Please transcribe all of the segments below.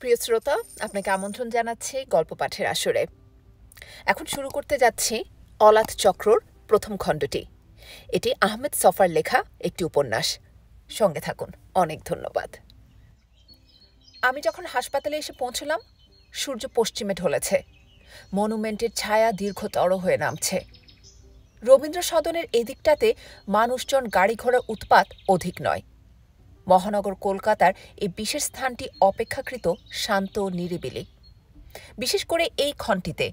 প্রিয় শ্রোতা, আপনাকে আমন্ত্রণ জানাচ্ছি গল্প পাঠের আসরে। এখন শুরু করতে যাচ্ছি অলাথ চক্রর প্রথম খণ্ডটি। এটি আহমেদ সফার লেখা একটি উপন্যাস। সঙ্গে থাকুন, অনেক ধন্যবাদ। আমি যখন হাসপাতালে এসে পৌঁছলাম, সূর্য পশ্চিমে ঢলেছে। মনুমেন্টের ছায়া দীর্ঘতর হয়ে নামছে। রবীন্দ্র সদনের এদিকটাতে মানুষজন গাড়ি ঘোড়ার উৎপাত অধিক নয়। মহানগর কলকাতার এই বিশেষ স্থানটি অপেক্ষাকৃত শান্ত নিরিবিলি। বিশেষ করে এই ক্ষণটিতে,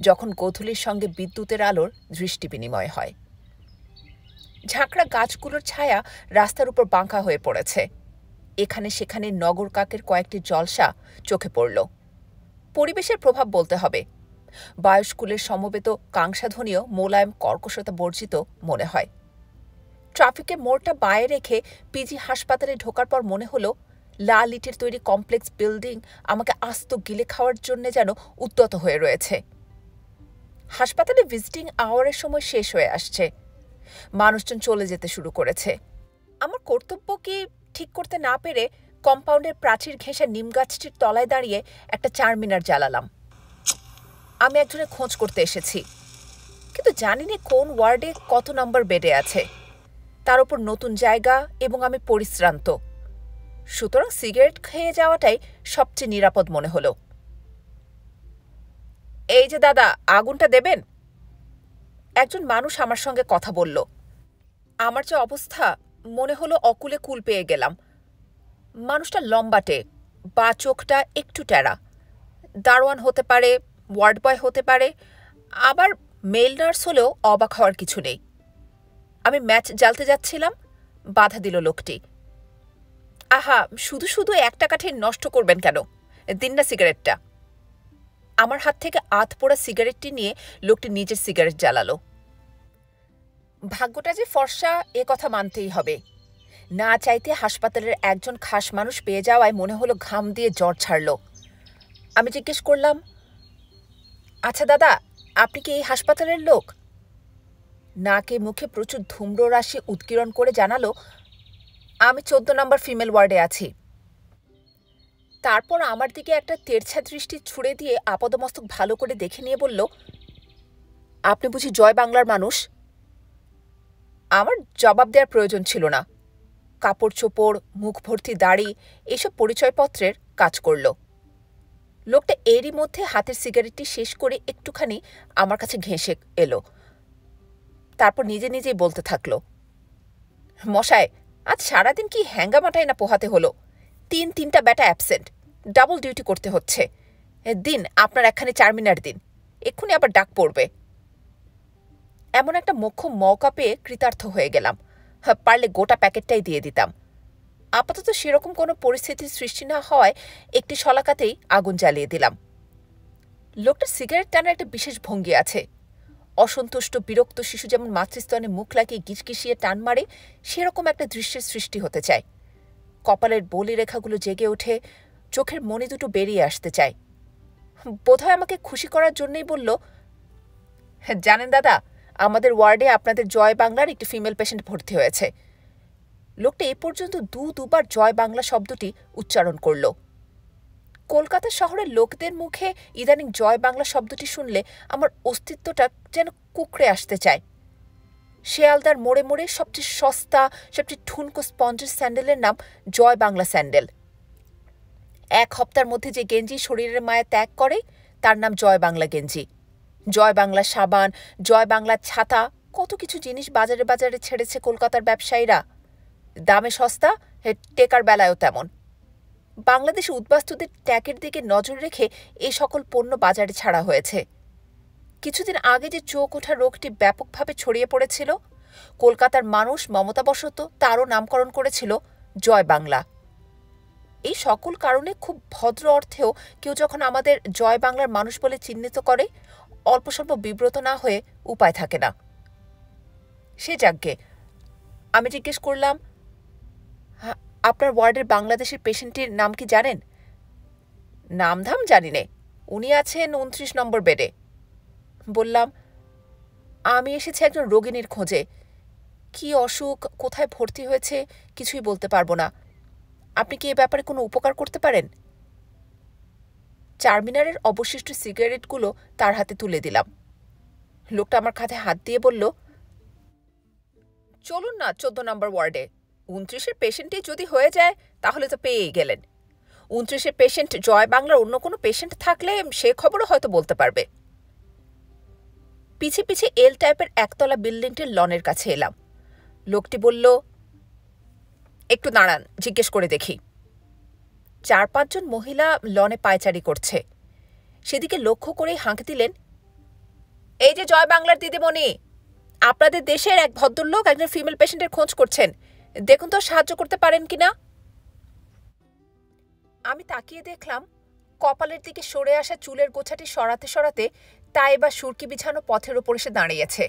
যখন গোধূলির সঙ্গে বিদ্যুতের আলোর দৃষ্টি বিনিময় হয়। ঝাঁকড়া গাছগুলোর ছায়া রাস্তার উপর বাঁকা হয়ে পড়েছে। এখানে সেখানে নগর কাকের কয়েকটি জলসা চোখে পড়ল। পরিবেশের প্রভাব বলতে হবে। বায়ুস্কুলের সমবেত কাংসাধ্বনিও মোলায়েম কর্কশতা বর্জিত মনে হয়। ট্রাফিকে মোড়টা বায়ে রেখে পিজি হাসপাতালে ঢোকার পর মনে হলো, লাল ইটের তৈরি কমপ্লেক্স বিল্ডিং আমাকে আস্ত গিলে খাওয়ার জন্য যেন উদ্যত হয়ে রয়েছে। হাসপাতালে ভিজিটিং আওয়ারের সময় শেষ হয়ে আসছে। মানুষজন চলে যেতে শুরু করেছে। আমার কর্তব্য কি ঠিক করতে না পেরে কম্পাউন্ডের প্রাচীর ঘেঁষে নিম গাছটির তলায় দাঁড়িয়ে একটা চারমিনার জ্বালালাম। আমি একজনের খোঁজ করতে এসেছি। কিন্তু জানিনি কোন ওয়ার্ডে কত নম্বর বেডে আছে। তার ওপর নতুন জায়গা এবং আমি পরিশ্রান্ত। সুতরাং সিগারেট খেয়ে যাওয়াটাই সবচেয়ে নিরাপদ মনে হলো। এই যে দাদা, আগুনটা দেবেন? একজন মানুষ আমার সঙ্গে কথা বলল। আমার যে অবস্থা, মনে হলো অকুলে কুল পেয়ে গেলাম। মানুষটা লম্বাটে, বা চোখটা একটু টেরা। দারোয়ান হতে পারে, ওয়ার্ড বয় হতে পারে, আবার মেল নার্স হলেও অবাক হওয়ার কিছু নেই। আমি ম্যাচ জ্বালতে যাচ্ছিলাম, বাধা দিল লোকটি। আহা, শুধু শুধু একটা কাঠি নষ্ট করবেন কেন? দিন না সিগারেটটা। আমার হাত থেকে আধ পোড়া সিগারেটটি নিয়ে লোকটি নিজের সিগারেট জ্বালালো। ভাগ্যটা যে ফর্সা, এ কথা মানতেই হবে। না চাইতে হাসপাতালের একজন খাস মানুষ পেয়ে যাওয়ায় মনে হলো ঘাম দিয়ে জ্বর ছাড়ল। আমি জিজ্ঞেস করলাম আচ্ছা দাদা, আপনি কি এই হাসপাতালের লোক? নাকে মুখে প্রচুর ধূম্র রাশি উৎকীর্ণ করে জানালো, আমি চোদ্দ নম্বর ফিমেল ওয়ার্ডে আছি। তারপর আমার দিকে একটা তেরছা দৃষ্টি ছুড়ে দিয়ে আপদমস্তক ভালো করে দেখে নিয়ে বলল, আপনি বুঝি জয় বাংলার মানুষ? আমার জবাব দেওয়ার প্রয়োজন ছিল না। কাপড় চোপড়, মুখ ভর্তি দাড়ি, এসব পরিচয়পত্রের কাজ করল। লোকটা এরই মধ্যে হাতের সিগারেটটি শেষ করে একটুখানি আমার কাছে ঘেঁষে এলো। তারপর নিজে নিজেই বলতে থাকল, মশায়, আজ সারাদিন কি হ্যাঙ্গামাটাই না পোহাতে হলো? তিন তিনটা ব্যাটা অ্যাবসেন্ট ডাবল ডিউটি করতে হচ্ছে। দিন, আপনার একখানে চারমিনার দিন, এক্ষুনি আবার ডাক পড়বে। এমন একটা মুখ্য মৌকা পেয়ে কৃতার্থ হয়ে গেলাম। পারলে গোটা প্যাকেটটাই দিয়ে দিতাম। আপাতত সেরকম কোনো পরিস্থিতির সৃষ্টি না হওয়ায় একটি শলাকাতেই আগুন জ্বালিয়ে দিলাম। লোকটা সিগারেট টানার একটা বিশেষ ভঙ্গি আছে। অসন্তুষ্ট, বিরক্ত শিশু যেমন মাতৃস্তনে মুখ লাগিয়ে গিচগিসিয়ে টান মারে, সেরকম একটা দৃশ্যের সৃষ্টি হতে চায়। কপালের বলি রেখাগুলো জেগে ওঠে, চোখের মনি দুটো বেরিয়ে আসতে চায়। বোধহয় আমাকে খুশি করার জন্যই বলল, জানেন দাদা, আমাদের ওয়ার্ডে আপনাদের জয় বাংলার একটি ফিমেল পেশেন্ট ভর্তি হয়েছে। লোকটা এ পর্যন্ত দু দুবার জয় বাংলা শব্দটি উচ্চারণ করল। কলকাতা শহরের লোকদের মুখে ইদানিং জয় বাংলা শব্দটি শুনলে আমার অস্তিত্বটা যেন কুকড়ে আসতে চায়। শেয়ালদার মোড়ে মোড়ে সবচেয়ে সস্তা, সবচেয়ে ঠুনকো স্পঞ্জের স্যান্ডেলের নাম জয় বাংলা স্যান্ডেল। এক হপ্তার মধ্যে যে গেঞ্জি শরীরের মায়া ত্যাগ করে, তার নাম জয় বাংলা গেঞ্জি। জয় বাংলা সাবান, জয় বাংলা ছাতা, কত কিছু জিনিস বাজারে বাজারে ছেড়েছে কলকাতার ব্যবসায়ীরা। দামে সস্তা টেকার বেলায়ও তেমন। বাংলাদেশে উদ্বাস্তুদের ট্যাকের দিকে নজর রেখে এই সকল পণ্য বাজারে ছাড়া হয়েছে। কিছুদিন আগে যে চোখ ওঠা রোগটি ব্যাপকভাবে ছড়িয়ে পড়েছিল, কলকাতার মানুষ মমতাবশত তারও নামকরণ করেছিল জয় বাংলা। এই সকল কারণে খুব ভদ্র অর্থেও কেউ যখন আমাদের জয় বাংলার মানুষ বলে চিহ্নিত করে, অল্প স্বল্প বিব্রত না হয়ে উপায় থাকে না। সে যাজ্ঞে আমি জিজ্ঞেস করলাম আপনার ওয়ার্ডের বাংলাদেশের পেশেন্টটির নাম কি জানেন? নামধাম জানি নে। উনি আছেন উনত্রিশ নম্বর বেডে। বললাম, আমি এসেছি একজন রোগিনীর খোঁজে। কি অসুখ, কোথায় ভর্তি হয়েছে, কিছুই বলতে পারব না। আপনি কি এ ব্যাপারে কোনো উপকার করতে পারেন? চারমিনারের অবশিষ্ট সিগারেটগুলো তার হাতে তুলে দিলাম। লোকটা আমার খাতে হাত দিয়ে বলল, চলুন না চোদ্দ নম্বর ওয়ার্ডে। উনত্রিশের পেশেন্টই যদি হয়ে যায়, তাহলে তো পেয়েই গেলেন। উনত্রিশের পেশেন্ট জয় বাংলার অন্য কোনো পেশেন্ট থাকলে সে খবরও হয়তো বলতে পারবে। পিছে পিছে এল টাইপের একতলা বিল্ডিংটির লনের কাছে এলাম। লোকটি বলল, একটু দাঁড়ান, জিজ্ঞেস করে দেখি। চার পাঁচজন মহিলা লনে পায়চারি করছে। সেদিকে লক্ষ্য করেই হাঁক দিলেন, এই যে জয় বাংলার দিদিমণি, আপনাদের দেশের এক ভদ্রলোক একজন ফিমেল পেশেন্টের খোঁজ করছেন। দেখুন তো সাহায্য করতে পারেন কি না আমি তাকিয়ে দেখলাম কপালের দিকে সরে আসা চুলের গোছাটি সরাতে সরাতে তাই বা সুরকি বিছানো পথের ওপর এসে দাঁড়িয়েছে।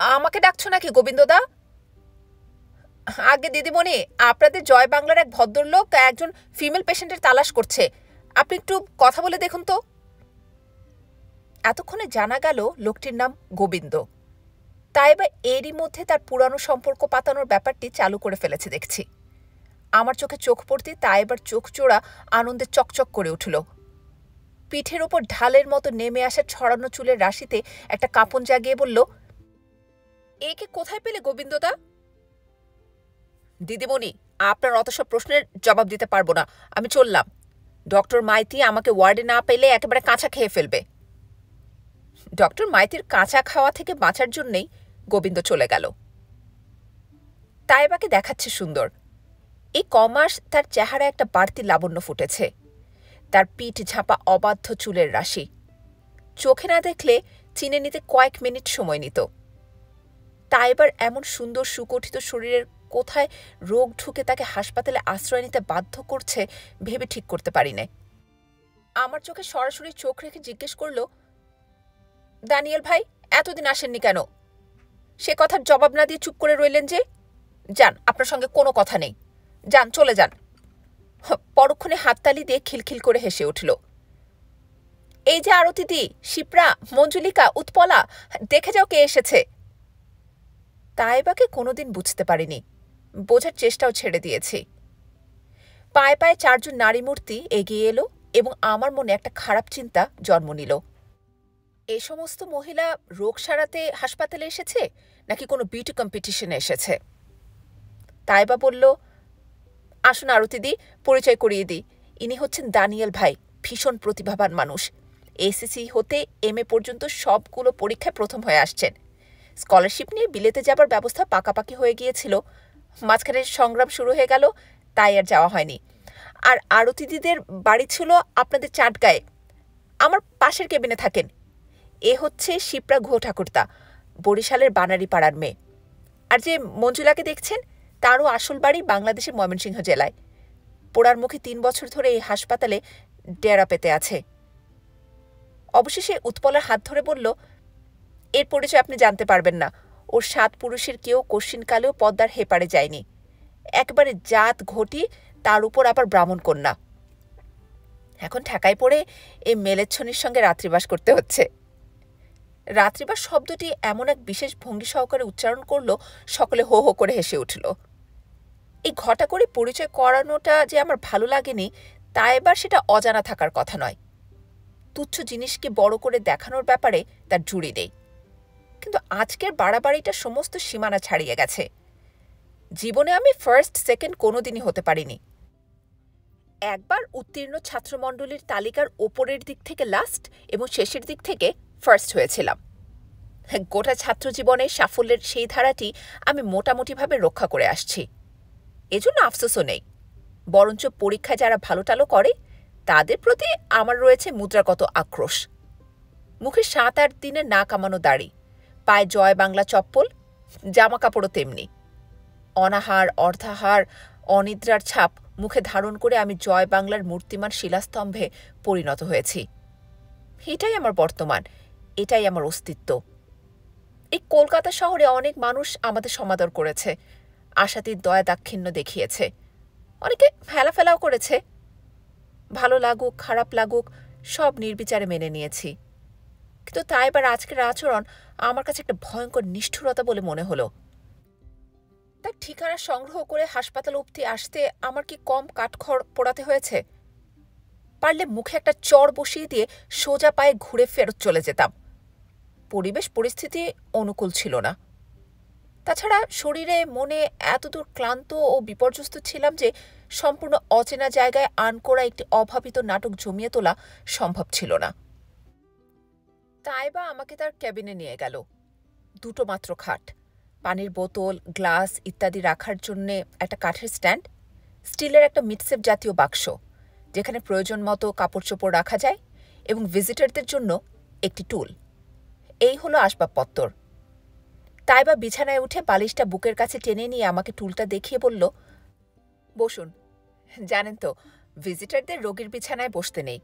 আমাকে ডাকছো নাকি গোবিন্দদা? আগে দিদিমণি, আপনাদের জয় বাংলার এক ভদ্রলোক একজন ফিমেল পেশেন্টের তালাশ করছে। আপনি একটু কথা বলে দেখুন তো। এতক্ষণে জানা গেল লোকটির নাম গোবিন্দ। তাই বা এরই মধ্যে তার পুরানো সম্পর্ক পাতানোর ব্যাপারটি চালু করে ফেলেছে দেখছি। আমার চোখে চোখ পড়তে তা এবার চোখ চোড়া আনন্দে চকচক করে উঠল। পিঠের ওপর ঢালের মতো নেমে আসা ছড়ানো চুলের রাশিতে একটা কাঁপন জাগিয়ে বলল একে কোথায় পেলে গোবিন্দদা? দিদিমণি, আপনার অত সব প্রশ্নের জবাব দিতে পারব না, আমি চললাম। ডক্টর মাইতি আমাকে ওয়ার্ডে না পেলে একেবারে কাঁচা খেয়ে ফেলবে। ডক্টর মাইতির কাঁচা খাওয়া থেকে বাঁচার জন্যেই গোবিন্দ চলে গেল। তাইবাকে দেখাচ্ছে সুন্দর। এই কমাস তার চেহারা একটা বাড়তি লাবণ্য ফুটেছে। তার পিঠ ঝাঁপা অবাধ্য চুলের রাশি। চোখে না দেখলে চিনে নিতে কয়েক মিনিট সময় নিত। তা এবার এমন সুন্দর সুকঠিত শরীরের কোথায় রোগ ঢুকে তাকে হাসপাতালে আশ্রয় নিতে বাধ্য করছে ভেবে ঠিক করতে পারি না আমার চোখে সরাসরি চোখ রেখে জিজ্ঞেস করল, দানিয়েল ভাই, এতদিন আসেননি কেন? সে কথার জবাব না দিয়ে চুপ করে রইলেন যে, যান, আপনার সঙ্গে কোনো কথা নেই। যান, চলে যান। পরক্ষণে হাততালি দিয়ে খিলখিল করে হেসে উঠল। এই যে আরতিদি শিপ্রা, মঞ্জুলিকা, উৎপলা, দেখে যাও কে এসেছে। তাই তাইবাকে কোনোদিন বুঝতে পারিনি। বোঝার চেষ্টাও ছেড়ে দিয়েছি। পায়ে পায়ে চারজন নারী মূর্তি এগিয়ে এলো এবং আমার মনে একটা খারাপ চিন্তা জন্ম নিল। এ সমস্ত মহিলা রোগ সারাতে হাসপাতালে এসেছে? নাকি কোনো বিউটি কম্পিটিশনে এসেছে? তাইবা বলল, আসুন আরতিদি পরিচয় করিয়ে দিই ইনি হচ্ছেন দানিয়েল ভাই, ভীষণ প্রতিভাবান মানুষ। এসএসসি হতে এম এ পর্যন্ত সবগুলো পরীক্ষায় প্রথম হয়ে আসছেন। স্কলারশিপ নিয়ে বিলেতে যাবার ব্যবস্থা পাকাপাকি হয়ে গিয়েছিল। মাঝখানে সংগ্রাম শুরু হয়ে গেল, তাই আর যাওয়া হয়নি। আর আরতিদিদের বাড়ি ছিল আপনাদের চাটগায়ে। আমার পাশের কেবিনে থাকেন। এ হচ্ছে শিপ্রা গুহ ঠাকুরতা, বরিশালের বানারি পাড়ার মেয়ে। আর যে মঞ্জুলাকে দেখছেন, তারও আসল বাড়ি বাংলাদেশের ময়মনসিংহ জেলায়। পোড়ার মুখে তিন বছর ধরে এই হাসপাতালে ডেরা পেতে আছে। অবশেষে উৎপলার হাত ধরে বলল, এর পরিচয় আপনি জানতে পারবেন না। ওর সাত পুরুষের কেউ কশিনকালেও পদ্মার হেপারে যায়নি। একবারে জাত ঘটি, তার উপর আবার ব্রাহ্মণ কন্যা। এখন ঠেকায় পড়ে এই মেলেচ্ছনির সঙ্গে রাত্রিবাস করতে হচ্ছে। রাত্রিবাস শব্দটি এমন এক বিশেষ ভঙ্গি সহকারে উচ্চারণ করল, সকলে হো হো করে হেসে উঠল। এই ঘটা করে পরিচয় করানোটা যে আমার ভালো লাগেনি, তা এবার সেটা অজানা থাকার কথা নয়। তুচ্ছ জিনিসকে বড় করে দেখানোর ব্যাপারে তার জুড়ি নেই। কিন্তু আজকের বাড়াবাড়িটা সমস্ত সীমানা ছাড়িয়ে গেছে। জীবনে আমি ফার্স্ট সেকেন্ড কোনো দিনই হতে পারিনি। একবার উত্তীর্ণ ছাত্রমণ্ডলীর তালিকার ওপরের দিক থেকে লাস্ট এবং শেষের দিক থেকে ফার্স্ট হয়েছিলাম। গোটা ছাত্র জীবনে সাফল্যের সেই ধারাটি আমি মোটামুটিভাবে রক্ষা করে আসছি। এজন্য আফসোসও নেই। বরঞ্চ পরীক্ষায় যারা ভালো টালো করে, তাদের প্রতি আমার রয়েছে মুদ্রাগত আক্রোশ। মুখে সাত আট দিনে না কামানো দাড়ি, পায়ে জয় বাংলা চপ্পল জামা কাপড়ও তেমনি। অনাহার, অর্ধাহার, অনিদ্রার ছাপ মুখে ধারণ করে আমি জয় বাংলার মূর্তিমান শিলাস্তম্ভে পরিণত হয়েছি। এটাই আমার বর্তমান। এটাই আমার অস্তিত্ব। এই কলকাতা শহরে অনেক মানুষ আমাদের সমাদর করেছে আশাতীর দয়া দাক্ষিণ্য দেখিয়েছে। অনেকে ফেলা ফেলাও করেছে। ভালো লাগুক, খারাপ লাগুক, সব নির্বিচারে মেনে নিয়েছি। কিন্তু তাই এবার আজকের আচরণ আমার কাছে একটা ভয়ঙ্কর নিষ্ঠুরতা বলে মনে হলো। তার ঠিকানা সংগ্রহ করে হাসপাতাল অবধি আসতে আমার কি কম কাঠখড় পোড়াতে হয়েছে? পারলে মুখে একটা চর বসিয়ে দিয়ে সোজা পায়ে ঘুরে ফেরত চলে যেতাম। পরিবেশ, পরিস্থিতি অনুকূল ছিল না। তাছাড়া শরীরে, মনে এতদূর ক্লান্ত ও বিপর্যস্ত ছিলাম যে সম্পূর্ণ অচেনা জায়গায় আন করা একটি অভাবিত নাটক জমিয়ে তোলা সম্ভব ছিল না। তাই বা আমাকে তার ক্যাবিনে নিয়ে গেল। দুটো মাত্র খাট, পানির বোতল, গ্লাস ইত্যাদি রাখার জন্যে একটা কাঠের স্ট্যান্ড, স্টিলের একটা মিটসেপ জাতীয় বাক্স, যেখানে প্রয়োজন মতো কাপড় চোপড় রাখা যায় এবং ভিজিটারদের জন্য একটি টুল। এই হলো আসবাবপত্তর তাই বা বিছানায় উঠে বালিশটা বুকের কাছে টেনে নিয়ে আমাকে টুলটা দেখিয়ে বলল, বসুন। জানেন তো, ভিজিটারদের রোগীর বিছানায় বসতে নেই।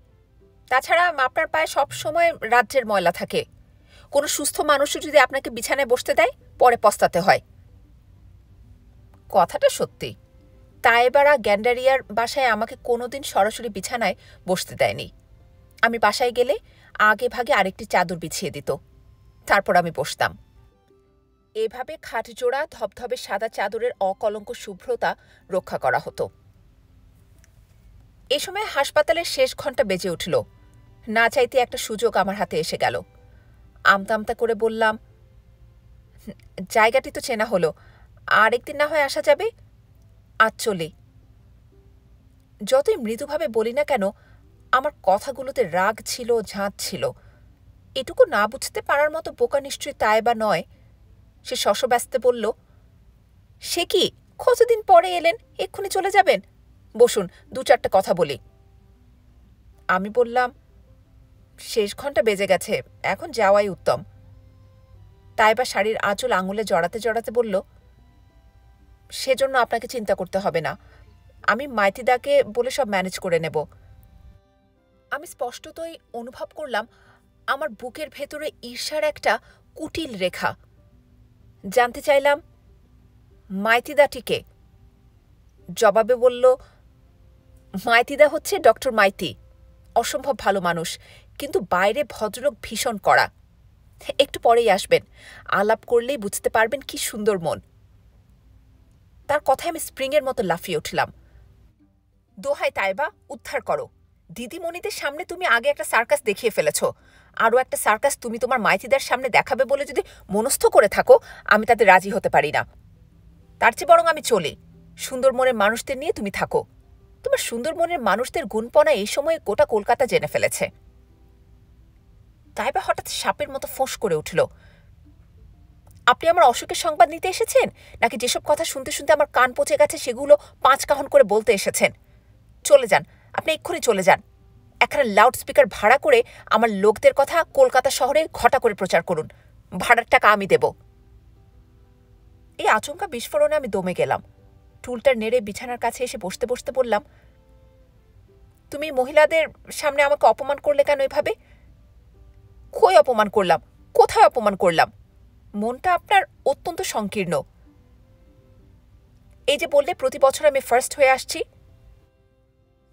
তাছাড়া আপনার পায়ে সব সময় রাজ্যের ময়লা থাকে। কোনো সুস্থ মানুষও যদি আপনাকে বিছানায় বসতে দেয়, পরে পস্তাতে হয়। কথাটা সত্যি। তাইবারা গ্যান্ডারিয়ার বাসায় আমাকে কোনোদিন সরাসরি বিছানায় বসতে দেয়নি। আমি বাসায় গেলে আগে ভাগে আরেকটি চাদর বিছিয়ে দিত। তারপর আমি বসতাম। এভাবে খাটজোড়া, ধবধবে সাদা চাদরের অকলঙ্ক শুভ্রতা রক্ষা করা হতো। এ সময় হাসপাতালের শেষ ঘণ্টা বেজে উঠল। না চাইতে একটা সুযোগ আমার হাতে এসে গেল। আমতা আমতা করে বললাম, জায়গাটি তো চেনা হলো। আরেকদিন না হয় আসা যাবে? আজ চলি। যতই মৃদুভাবে বলি না কেন, আমার কথাগুলোতে রাগ ছিল ঝাঁত ছিল। এটুকু না বুঝতে পারার মতো বোকা নিশ্চয়ই তাই বা নয়। সে শশব্যস্তে বলল, সে কি? কতদিন পরে এলেন? এক্ষুনি চলে যাবেন? বসুন, দু চারটে কথা বলি। আমি বললাম, শেষ ঘণ্টা বেজে গেছে, এখন যাওয়াই উত্তম। তাই বা শাড়ির আঁচল আঙুলে জড়াতে জড়াতে বলল, সেজন্য আপনাকে চিন্তা করতে হবে না। আমি মাইতিদাকে বলে সব ম্যানেজ করে নেব। আমি স্পষ্টতই অনুভব করলাম আমার বুকের ভেতরে ঈর্ষার একটা কুটিল রেখা। জানতে চাইলাম, মাইতিদাটিকে? জবাবে বলল, মাইতিদা হচ্ছে ডক্টর মাইতি, অসম্ভব ভালো মানুষ, কিন্তু বাইরে ভদ্রলোক ভীষণ কড়া। একটু পরেই আসবেন, আলাপ করলেই বুঝতে পারবেন কি সুন্দর মন। তার কথায় আমি স্প্রিংয়ের মতো লাফিয়ে উঠলাম। দোহাই তাইবা, উদ্ধার করো। দিদিমণিদের সামনে তুমি আগে একটা সার্কাস দেখিয়ে ফেলেছ। আরও একটা সার্কাস তুমি তোমার মাইতিদের সামনে দেখাবে বলে যদি মনস্থ করে থাকো, আমি তাতে রাজি হতে পারি না। তার চেয়ে বরং আমি চলি। সুন্দর মনের মানুষদের নিয়ে তুমি থাকো। তোমার সুন্দর মনের মানুষদের গুণপনা এই সময়ে গোটা কলকাতা জেনে ফেলেছে। তাইবা হঠাৎ সাপের মতো ফোঁস করে উঠল। আপনি আমার অসুখের সংবাদ নিতে এসেছেন? নাকি যেসব কথা শুনতে শুনতে আমার কান পচে গেছে সেগুলো পাঁচ কাহন করে বলতে এসেছেন? চলে যান। আপনি এক্ষুনি চলে যান। একখানা লাউড স্পিকার ভাড়া করে আমার লোকদের কথা কলকাতা শহরে ঘটা করে প্রচার করুন। ভাড়ার টাকা আমি দেব। এই আচমকা বিস্ফোরণে আমি দমে গেলাম। টুলটা নেড়ে বিছানার কাছে এসে বসতে বসতে বললাম, তুমি মহিলাদের সামনে আমাকে অপমান করলে কেন এভাবে? কই অপমান করলাম? কোথায় অপমান করলাম? মনটা আপনার অত্যন্ত সংকীর্ণ। এই যে বললে, প্রতি বছর আমি ফার্স্ট হয়ে আসছি।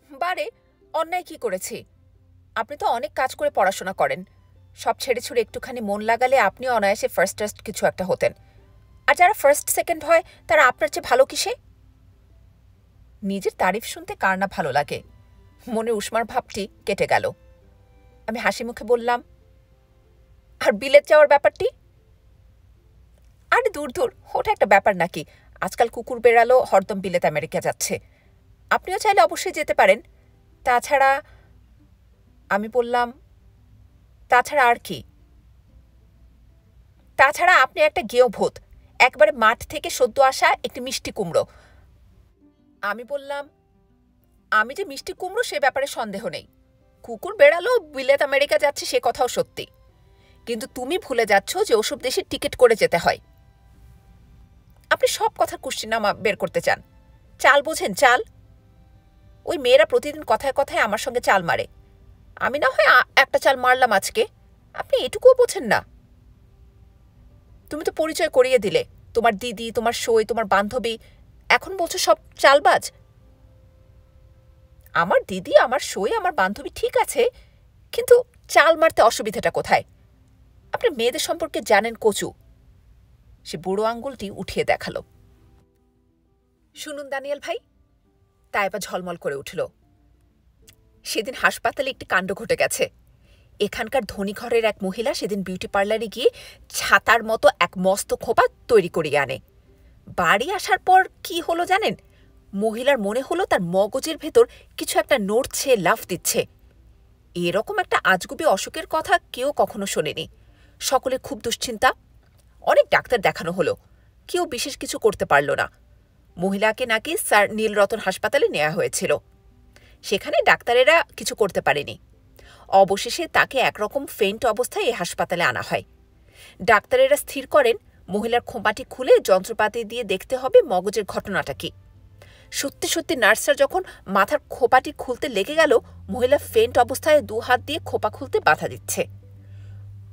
বারে অন্যায় কি করেছি? আপনি তো অনেক কাজ করে পড়াশোনা করেন। সব ছেড়ে ছুড়ে একটুখানি মন লাগালে আপনিও অনায়াসে ফার্স্ট টার্স্ট কিছু একটা হতেন। আর যারা ফার্স্ট সেকেন্ড হয়, তারা আপনার চেয়ে ভালো কিসে? নিজের তারিফ শুনতে কার না ভালো লাগে? মনে উষ্মার ভাবটি কেটে গেল। আমি হাসি মুখে বললাম, আর বিলেত যাওয়ার ব্যাপারটি? আরে দূর দূর, ওটা একটা ব্যাপার নাকি। আজকাল কুকুর বেড়ালো, হরদম বিলেত আমেরিকা যাচ্ছে। আপনিও চাইলে অবশ্যই যেতে পারেন। তাছাড়া আমি বললাম, তাছাড়া আর কি? তাছাড়া আপনি একটা গেও ভূত একবারে মাঠ থেকে সদ্য আসা একটি মিষ্টি কুমড়ো। আমি বললাম, আমি যে মিষ্টি কুমড়ো সে ব্যাপারে সন্দেহ নেই। কুকুর বেড়ালো, বিলেত আমেরিকা যাচ্ছে সে কথাও সত্যি। কিন্তু তুমি ভুলে যাচ্ছ যে ওসব দেশে টিকিট করে যেতে হয়। আপনি সব কথার কুশ্চিনামা বের করতে চান। চাল বোঝেন, চাল। ওই মেয়েরা প্রতিদিন কথায় কথায় আমার সঙ্গে চাল মারে। আমি না হয় একটা চাল মারলাম আজকে। আপনি এটুকুও বোঝেন না। তুমি তো পরিচয় করিয়ে দিলে। তোমার দিদি, তোমার সই, তোমার বান্ধবী, এখন বলছো সব চালবাজ? আমার দিদি, আমার সই, আমার বান্ধবী ঠিক আছে, কিন্তু চাল মারতে অসুবিধাটা কোথায়? আপনি মেয়েদের সম্পর্কে জানেন কচু। সে বুড়ো আঙ্গুলটি উঠিয়ে দেখাল। শুনুন, দানিয়াল ভাই। তাই এবার ঝলমল করে উঠল। সেদিন হাসপাতালে একটি কাণ্ড ঘটে গেছে। এখানকার ধনী ঘরের এক মহিলা সেদিন বিউটি পার্লারে গিয়ে ছাতার মতো এক মস্ত খোপা তৈরি করিয়ে আনে। বাড়ি আসার পর কি হলো জানেন? মহিলার মনে হলো তার মগজের ভেতর কিছু একটা নড়ছে, লাফ দিচ্ছে। এরকম একটা আজগুবি অসুখের কথা কেউ কখনো শোনেনি। সকলে খুব দুশ্চিন্তা। অনেক ডাক্তার দেখানো হলো। কেউ বিশেষ কিছু করতে পারল না। মহিলাকে নাকি স্যার নীলরতন হাসপাতালে নেওয়া হয়েছিল। সেখানে ডাক্তারেরা কিছু করতে পারেনি। অবশেষে তাকে একরকম ফেন্ট অবস্থায় এই হাসপাতালে আনা হয়। ডাক্তারেরা স্থির করেন, মহিলার খোঁপাটি খুলে যন্ত্রপাতি দিয়ে দেখতে হবে মগজের ঘটনাটা কি। সত্যি সত্যি নার্সরা যখন মাথার খোপাটি খুলতে লেগে গেল, মহিলা ফেন্ট অবস্থায় দু হাত দিয়ে খোপা খুলতে বাধা দিচ্ছে।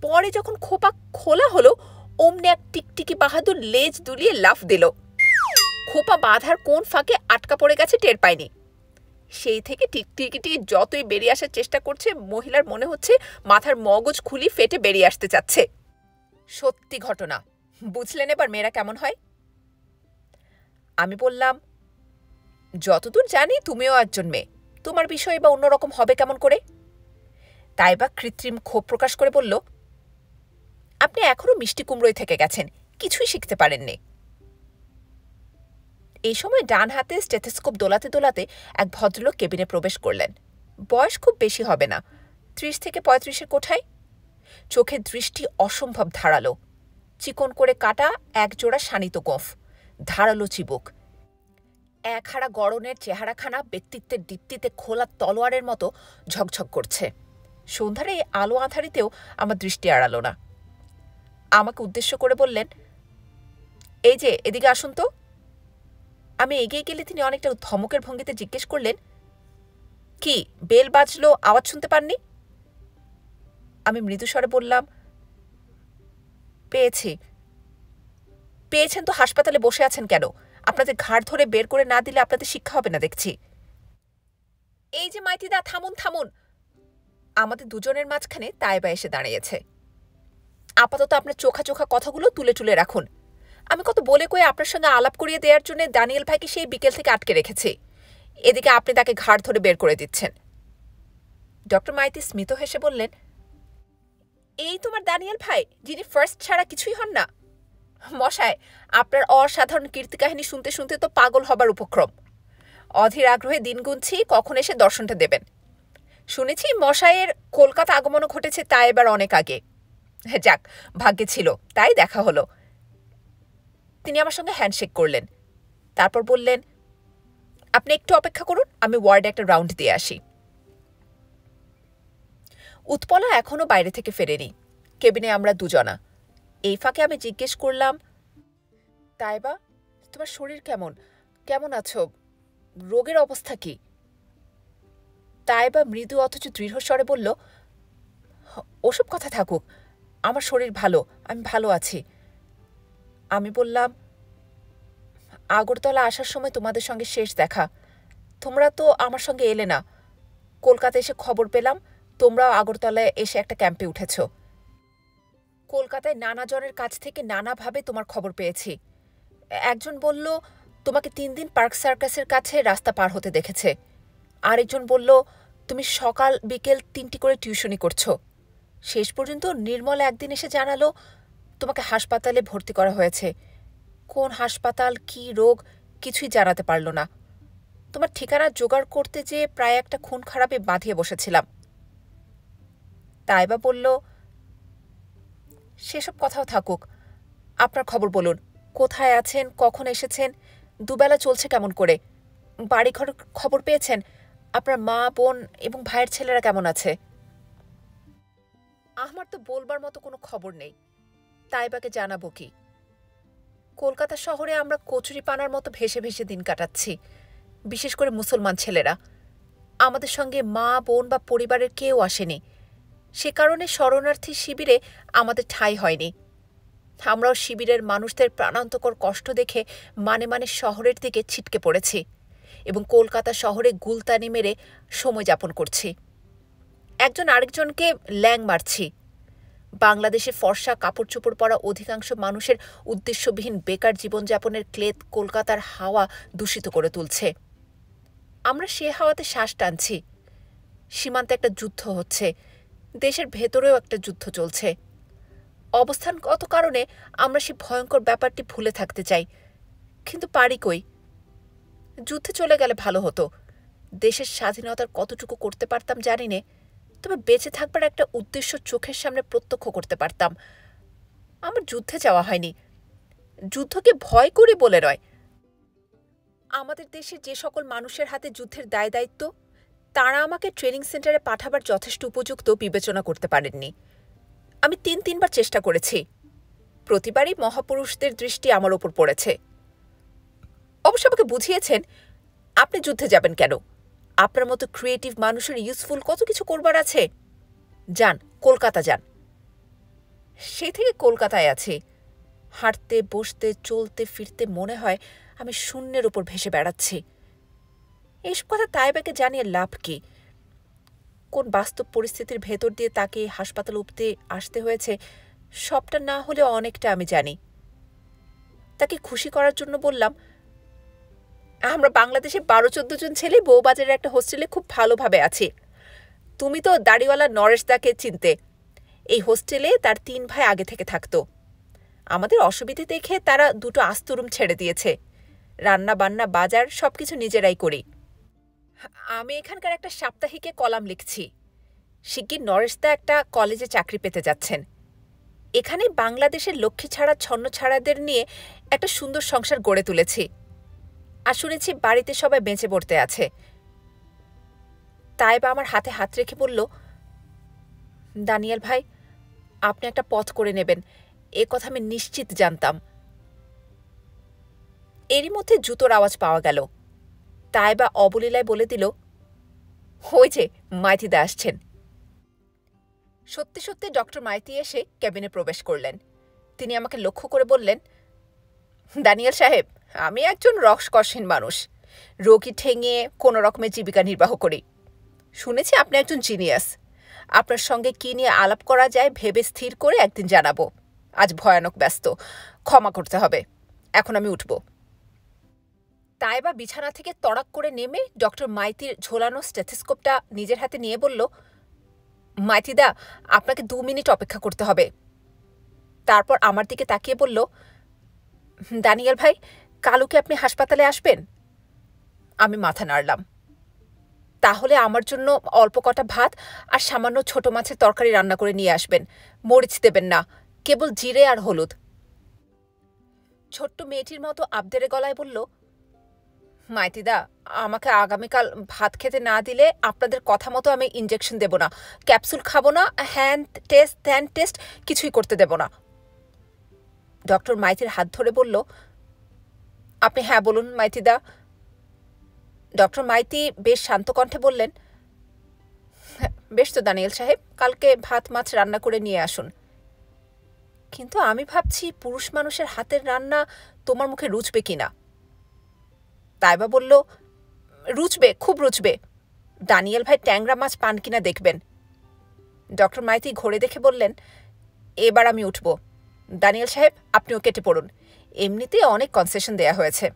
পরে যখন খোপা খোলা হলো, অমনি এক টিকটিকি বাহাদুর লেজ দুলিয়ে লাফ দিল। খোপা বাঁধার কোন ফাঁকে আটকা পড়ে গেছে টের পায়নি সেই থেকে টিকটিকিটি যতই বেরিয়ে আসার চেষ্টা করছে, মহিলার মনে হচ্ছে মাথার মগজ খুলি ফেটে বেরিয়ে আসতে চাচ্ছে। সত্যি ঘটনা। বুঝলেন এবার মেয়েরা কেমন হয়? আমি বললাম, যতদূর জানি তুমিও একজন মেয়ে। তোমার বিষয়ে বা অন্যরকম হবে কেমন করে? তাই বা কৃত্রিম ক্ষোভ প্রকাশ করে বলল, আপনি এখনও মিষ্টি কুমড়োয় থেকে গেছেন। কিছুই শিখতে পারেননি। এই সময় ডান হাতে স্টেথেস্কোপ দোলাতে দোলাতে এক ভদ্রলোক কেবিনে প্রবেশ করলেন। বয়স খুব বেশি হবে না। ত্রিশ থেকে পঁয়ত্রিশের কোঠায়? চোখের দৃষ্টি অসম্ভব ধারালো। চিকন করে কাটা একজোড়া শানিত গোঁফ। ধারালো চিবুক। এক হারা গড়নের চেহারাখানা ব্যক্তিত্বের দীপ্তিতে খোলা তলোয়ারের মতো ঝকঝক করছে। সন্ধ্যার এই আলো আঁধারিতেও আমার দৃষ্টি এড়ালো না। আমাকে উদ্দেশ্য করে বললেন, এই যে, এদিকে আসুন তো। আমি এগিয়ে গেলে তিনি অনেকটা ধমকের ভঙ্গিতে জিজ্ঞেস করলেন, কি, বেল বাজলো, আওয়াজ শুনতে পাননি? আমি মৃদুস্বরে বললাম, পেয়েছি। পেয়েছেন তো, হাসপাতালে বসে আছেন কেন? আপনাদের ঘাড় ধরে বের করে না দিলে আপনাদের শিক্ষা হবে না দেখছি। এই যে মাইতিদা থামুন থামুন। আমাদের দুজনের মাঝখানে তাইবা এসে দাঁড়িয়েছে। আপাতত আপনার চোখা চোখা কথাগুলো তুলে তুলে রাখুন। আমি কত বলে কয়ে আপনার সঙ্গে আলাপ করিয়ে দেওয়ার জন্য দানিয়েল ভাইকে সেই বিকেল থেকে আটকে রেখেছি। এদিকে আপনি তাকে ঘাড় ধরে বের করে দিচ্ছেন। ডক্টর মাইতি স্মিত হেসে বললেন, এই তোমার দানিয়েল ভাই, যিনি ফার্স্ট ছাড়া কিছুই হন না। মশায়, আপনার অসাধারণ কীর্তিকাহিনী শুনতে শুনতে তো পাগল হবার উপক্রম। অধীর আগ্রহে দিন গুনছি, কখন এসে দর্শনটা দেবেন। শুনেছি মশায়ের কলকাতা আগমনও ঘটেছে তা এবার অনেক আগে। যাক, ভাগ্যে ছিল, তাই দেখা হলো। তিনি আমার সঙ্গে হ্যান্ডশেক করলেন। তারপর বললেন, আপনি একটু অপেক্ষা করুন, আমি ওয়ার্ডে একটা রাউন্ড দিয়ে আসি। উৎপলা এখনও বাইরে থেকে ফেরেনি। কেবিনে আমরা দুজনা। এই ফাঁকে আমি জিজ্ঞেস করলাম, তাইবা, তোমার শরীর কেমন? কেমন আছো? রোগের অবস্থা কি? তাইবা মৃদু অথচ দৃঢ়স্বরে বলল, ওসব কথা থাকুক, আমার শরীর ভালো, আমি ভালো আছি। আমি বললাম, আগরতলা আসার সময় তোমাদের সঙ্গে শেষ দেখা। তোমরা তো আমার সঙ্গে এলে না। কলকাতা এসে খবর পেলাম, তোমরাও আগরতলায় এসে একটা ক্যাম্পে উঠেছ। কলকাতায় নানা জনের কাছ থেকে নানাভাবে তোমার খবর পেয়েছি। একজন বলল, তোমাকে তিন দিন পার্ক সার্কাসের কাছে রাস্তা পার হতে দেখেছে। আরেকজন বলল, তুমি সকাল বিকেল তিনটি করে টিউশনি করছ। শেষ পর্যন্ত নির্মল একদিন এসে জানালো তোমাকে হাসপাতালে ভর্তি করা হয়েছে। কোন হাসপাতাল, কি রোগ, কিছুই জানাতে পারল না। তোমার ঠিকানা জোগাড় করতে যে প্রায় একটা খুন খারাপে বাঁধিয়ে বসেছিলাম। তাইবা বলল, সেসব কথাও থাকুক। আপনার খবর বলুন, কোথায় আছেন, কখন এসেছেন, দুবেলা চলছে কেমন করে? বাড়িঘর খবর পেয়েছেন? আপনার মা, বোন এবং ভাইয়ের ছেলেরা কেমন আছে? আমার তো বলবার মতো কোনো খবর নেই। তাইবাকে জানাব কি। কলকাতা শহরে আমরা কচুরি পানার মতো ভেসে ভেসে দিন কাটাচ্ছি, বিশেষ করে মুসলমান ছেলেরা। আমাদের সঙ্গে মা, বোন বা পরিবারের কেউ আসেনি। সে কারণে শরণার্থী শিবিরে আমাদের ঠাঁই হয়নি। আমরাও শিবিরের মানুষদের প্রাণান্তকর কষ্ট দেখে মানে মানে শহরের দিকে ছিটকে পড়েছি এবং কলকাতা শহরে গুলতানি মেরে সময় যাপন করছি। একজন আরেকজনকে ল্যাং মারছি। বাংলাদেশে ফর্সা কাপড় চোপড় পরা অধিকাংশ মানুষের উদ্দেশ্যবিহীন বেকার জীবনযাপনের ক্লেদ কলকাতার হাওয়া দূষিত করে তুলছে। আমরা সে হাওয়াতে শ্বাস টানছি। সীমান্তে একটা যুদ্ধ হচ্ছে। দেশের ভেতরেও একটা যুদ্ধ চলছে। অবস্থানগত কারণে আমরা সেই ভয়ঙ্কর ব্যাপারটি ভুলে থাকতে চাই। কিন্তু পারি কই? যুদ্ধে চলে গেলে ভালো হতো। দেশের স্বাধীনতার কতটুকু করতে পারতাম জানি নে। তবে বেঁচে থাকবার একটা উদ্দেশ্য চোখের সামনে প্রত্যক্ষ করতে পারতাম। আমার যুদ্ধে যাওয়া হয়নি। যুদ্ধকে ভয় করে বলে নয়। আমাদের দেশের যে সকল মানুষের হাতে যুদ্ধের দায় দায়িত্ব, তারা আমাকে ট্রেনিং সেন্টারে পাঠাবার যথেষ্ট উপযুক্ত বিবেচনা করতে পারেননি। আমি তিন তিনবার চেষ্টা করেছি। প্রতিবারই মহাপুরুষদের দৃষ্টি আমার ওপর পড়েছে। অবশ্য আমাকে বুঝিয়েছেন, আপনি যুদ্ধে যাবেন কেন? আপনার মতো ক্রিয়েটিভ মানুষের ইউজফুল কত কিছু করবার আছে? যান, কলকাতা যান। সেই থেকে কলকাতায় আছি। হাঁটতে, বসতে, চলতে, ফিরতে মনে হয় আমি শূন্যের উপর ভেসে বেড়াচ্ছি। এইসব কথা তাইবাকে জানিয়ে লাভ কি? কোন বাস্তব পরিস্থিতির ভেতর দিয়ে তাকে হাসপাতাল অব্দি আসতে হয়েছে, সবটা না হলেও অনেকটা আমি জানি। তাকে খুশি করার জন্য বললাম আমরা বাংলাদেশে বারো, চোদ্দ জন ছেলে বউবাজারের একটা হোস্টেলে খুব ভালোভাবে আছি। তুমি তো দাড়িওয়ালা নরেশ দাকে চিনতে। এই হোস্টেলে তার তিন ভাই আগে থেকে থাকতো। আমাদের অসুবিধে দেখে তারা দুটো আস্তরুম ছেড়ে দিয়েছে। রান্না বান্না, বাজার সব কিছু নিজেরাই করি। আমি এখানকার একটা সাপ্তাহিকে কলাম লিখছি। শিগগির নরেশদা একটা কলেজে চাকরি পেতে যাচ্ছেন। এখানে বাংলাদেশের লক্ষ্মী ছাড়া, ছন্ন ছাড়াদের নিয়ে একটা সুন্দর সংসার গড়ে তুলেছি। আর শুনেছি বাড়িতে সবাই বেঁচে পড়তে আছে। তাই বা আমার হাতে হাত রেখে বলল, দানিয়াল ভাই, আপনি একটা পথ করে নেবেন। এ কথা আমি নিশ্চিত জানতাম। এরই মধ্যে জুতোর আওয়াজ পাওয়া গেল। তাই বা অবলীলায় বলে দিল, ওই যে মাইতিদা আসছেন। সত্যি সত্যি ডক্টর মাইতি এসে ক্যাবিনে প্রবেশ করলেন। তিনি আমাকে লক্ষ্য করে বললেন, দানিয়াল সাহেব আমি একজন রসকসহীন মানুষ। রোগী ঠেঙিয়ে কোনো রকমের জীবিকা নির্বাহ করি। শুনেছি আপনি একজন জিনিয়াস আপনার সঙ্গে কী নিয়ে আলাপ করা যায় ভেবে স্থির করে একদিন জানাব। আজ ভয়ানক ব্যস্ত। ক্ষমা করতে হবে। এখন আমি উঠব। তাই বা বিছানা থেকে তড়াক করে নেমে ডক্টর মাইতির ঝোলানো স্টেথিস্কোপটা নিজের হাতে নিয়ে বলল মাইতিদা আপনাকে দু মিনিট অপেক্ষা করতে হবে। তারপর আমার দিকে তাকিয়ে বলল দানিয়াল ভাই কালুকে আপনি হাসপাতালে আসবেন? আমি মাথা নাড়লাম। তাহলে আমার জন্য অল্প কটা ভাত আর সামান্য ছোট মাছের তরকারি রান্না করে নিয়ে আসবেন। মরিচ দেবেন না, কেবল জিরে আর হলুদ। ছোট্ট মেয়েটির মতো আবদেরে গলায় বলল, মাইতিদা, আমাকে আগামীকাল ভাত খেতে না দিলে আপনাদের কথা মতো আমি ইঞ্জেকশন দেব না। ক্যাপসুল খাব না হ্যান টেস্ট ত্যান টেস্ট কিছুই করতে দেব না। ডক্টর মাইতির হাত ধরে বলল আপনি হ্যাঁ বলুন মাইতিদা ডক্টর মাইতি বেশ শান্ত কণ্ঠে বললেন "হ্যাঁ, বেশ তো দানিয়েল সাহেব কালকে ভাত মাছ রান্না করে নিয়ে আসুন। কিন্তু আমি ভাবছি পুরুষ মানুষের হাতের রান্না তোমার মুখে রুচবে কি কিনা তাইবা বলল রুচবে খুব রুচবে। দানিয়েল ভাই ট্যাংরা মাছ পান কিনা দেখবেন। ডক্টর মাইতি ঘোরে দেখে বললেন এবার আমি উঠব। দানিয়েল সাহেব আপনিও কেটে পড়ুন। এমনিতেই অনেক কনসেশন দেয়া হয়েছে।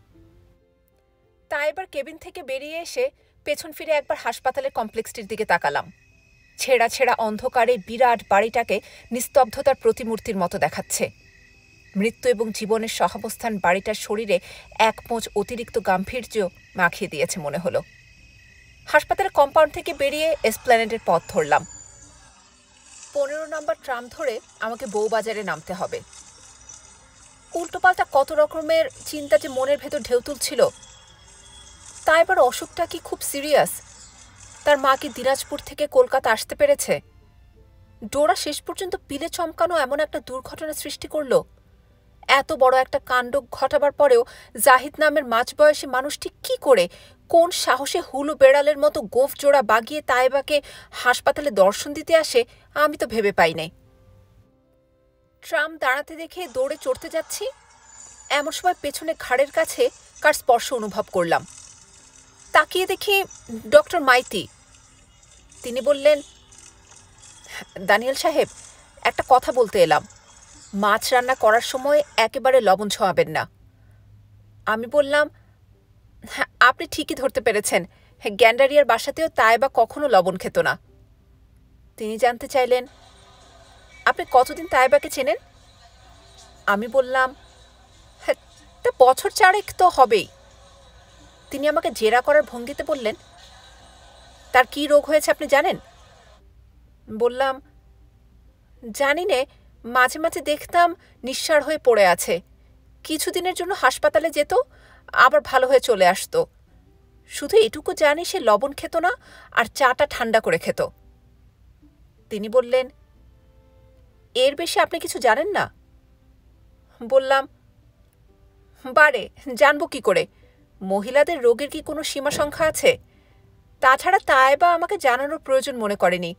তা এবার কেবিন থেকে বেরিয়ে এসে পেছন ফিরে একবার হাসপাতালের কমপ্লেক্সটির দিকে তাকালাম। ছেঁড়া ছেঁড়া অন্ধকারে বিরাট বাড়িটাকে নিস্তব্ধতার প্রতিমূর্তির মতো দেখাচ্ছে। মৃত্যু এবং জীবনের সহাবস্থান বাড়িটার শরীরে এক পোঁচ অতিরিক্ত গাম্ভীর্য মাখিয়ে দিয়েছে মনে হলো। হাসপাতালের কম্পাউন্ড থেকে বেরিয়ে এসপ্ল্যানেডের পথ ধরলাম। পনেরো নম্বর ট্রাম ধরে আমাকে বউবাজারে নামতে হবে। উল্টোপাল্টা কত রকমের চিন্তা যে মনের ভেতর ঢেউ তুলছিল, তা এবার অসুখটা কি খুব সিরিয়াস? তার মা কি দিনাজপুর থেকে কলকাতা আসতে পেরেছে? ডোরা শেষ পর্যন্ত পিলে চমকানো এমন একটা দুর্ঘটনা সৃষ্টি করল। এত বড় একটা কাণ্ড ঘটাবার পরেও জাহিদ নামের মাঝবয়সী মানুষটি কি করে, কোন সাহসে হুলু বেড়ালের মতো গোফ জোড়া বাগিয়ে তাইবাকে হাসপাতালে দর্শন দিতে আসে, আমি তো ভেবে পাই নাই। ট্রাম দাঁড়াতে দেখে দৌড়ে চড়তে যাচ্ছি। এমন সময় পেছনে ঘাড়ের কাছে কার স্পর্শ অনুভব করলাম। তাকিয়ে দেখি ডক্টর মাইতি। তিনি বললেন দানিয়াল সাহেব একটা কথা বলতে এলাম। মাছ রান্না করার সময় একেবারে লবণ ছোঁয়াবেন না। আমি বললাম "হ্যাঁ, আপনি ঠিকই ধরতে পেরেছেন। গ্যান্ডারিয়ার বাসাতেও তাই বা কখনো লবণ খেত না। তিনি জানতে চাইলেন আপনি কতদিন তাইবাকে চেনেন? আমি বললাম হ্যাঁ তা বছর চারেক তো হবেই। তিনি আমাকে জেরা করার ভঙ্গিতে বললেন, তার কি রোগ হয়েছে আপনি জানেন? বললাম, জানি নে, মাঝে মাঝে দেখতাম নিঃসার হয়ে পড়ে আছে। কিছুদিনের জন্য হাসপাতালে যেত, আবার ভালো হয়ে চলে আসতো। শুধু এটুকু জানি সে লবণ খেত না, আর চাটা ঠান্ডা করে খেত। তিনি বললেন এর বেশি আপনি কিছু জানেন না? বললাম, বারে, জানব কি করে? মহিলাদের রোগের কি কোনো সীমা সংখ্যা আছে? তাছাড়া তাই বা আমাকে জানানোর প্রয়োজন মনে করেনি।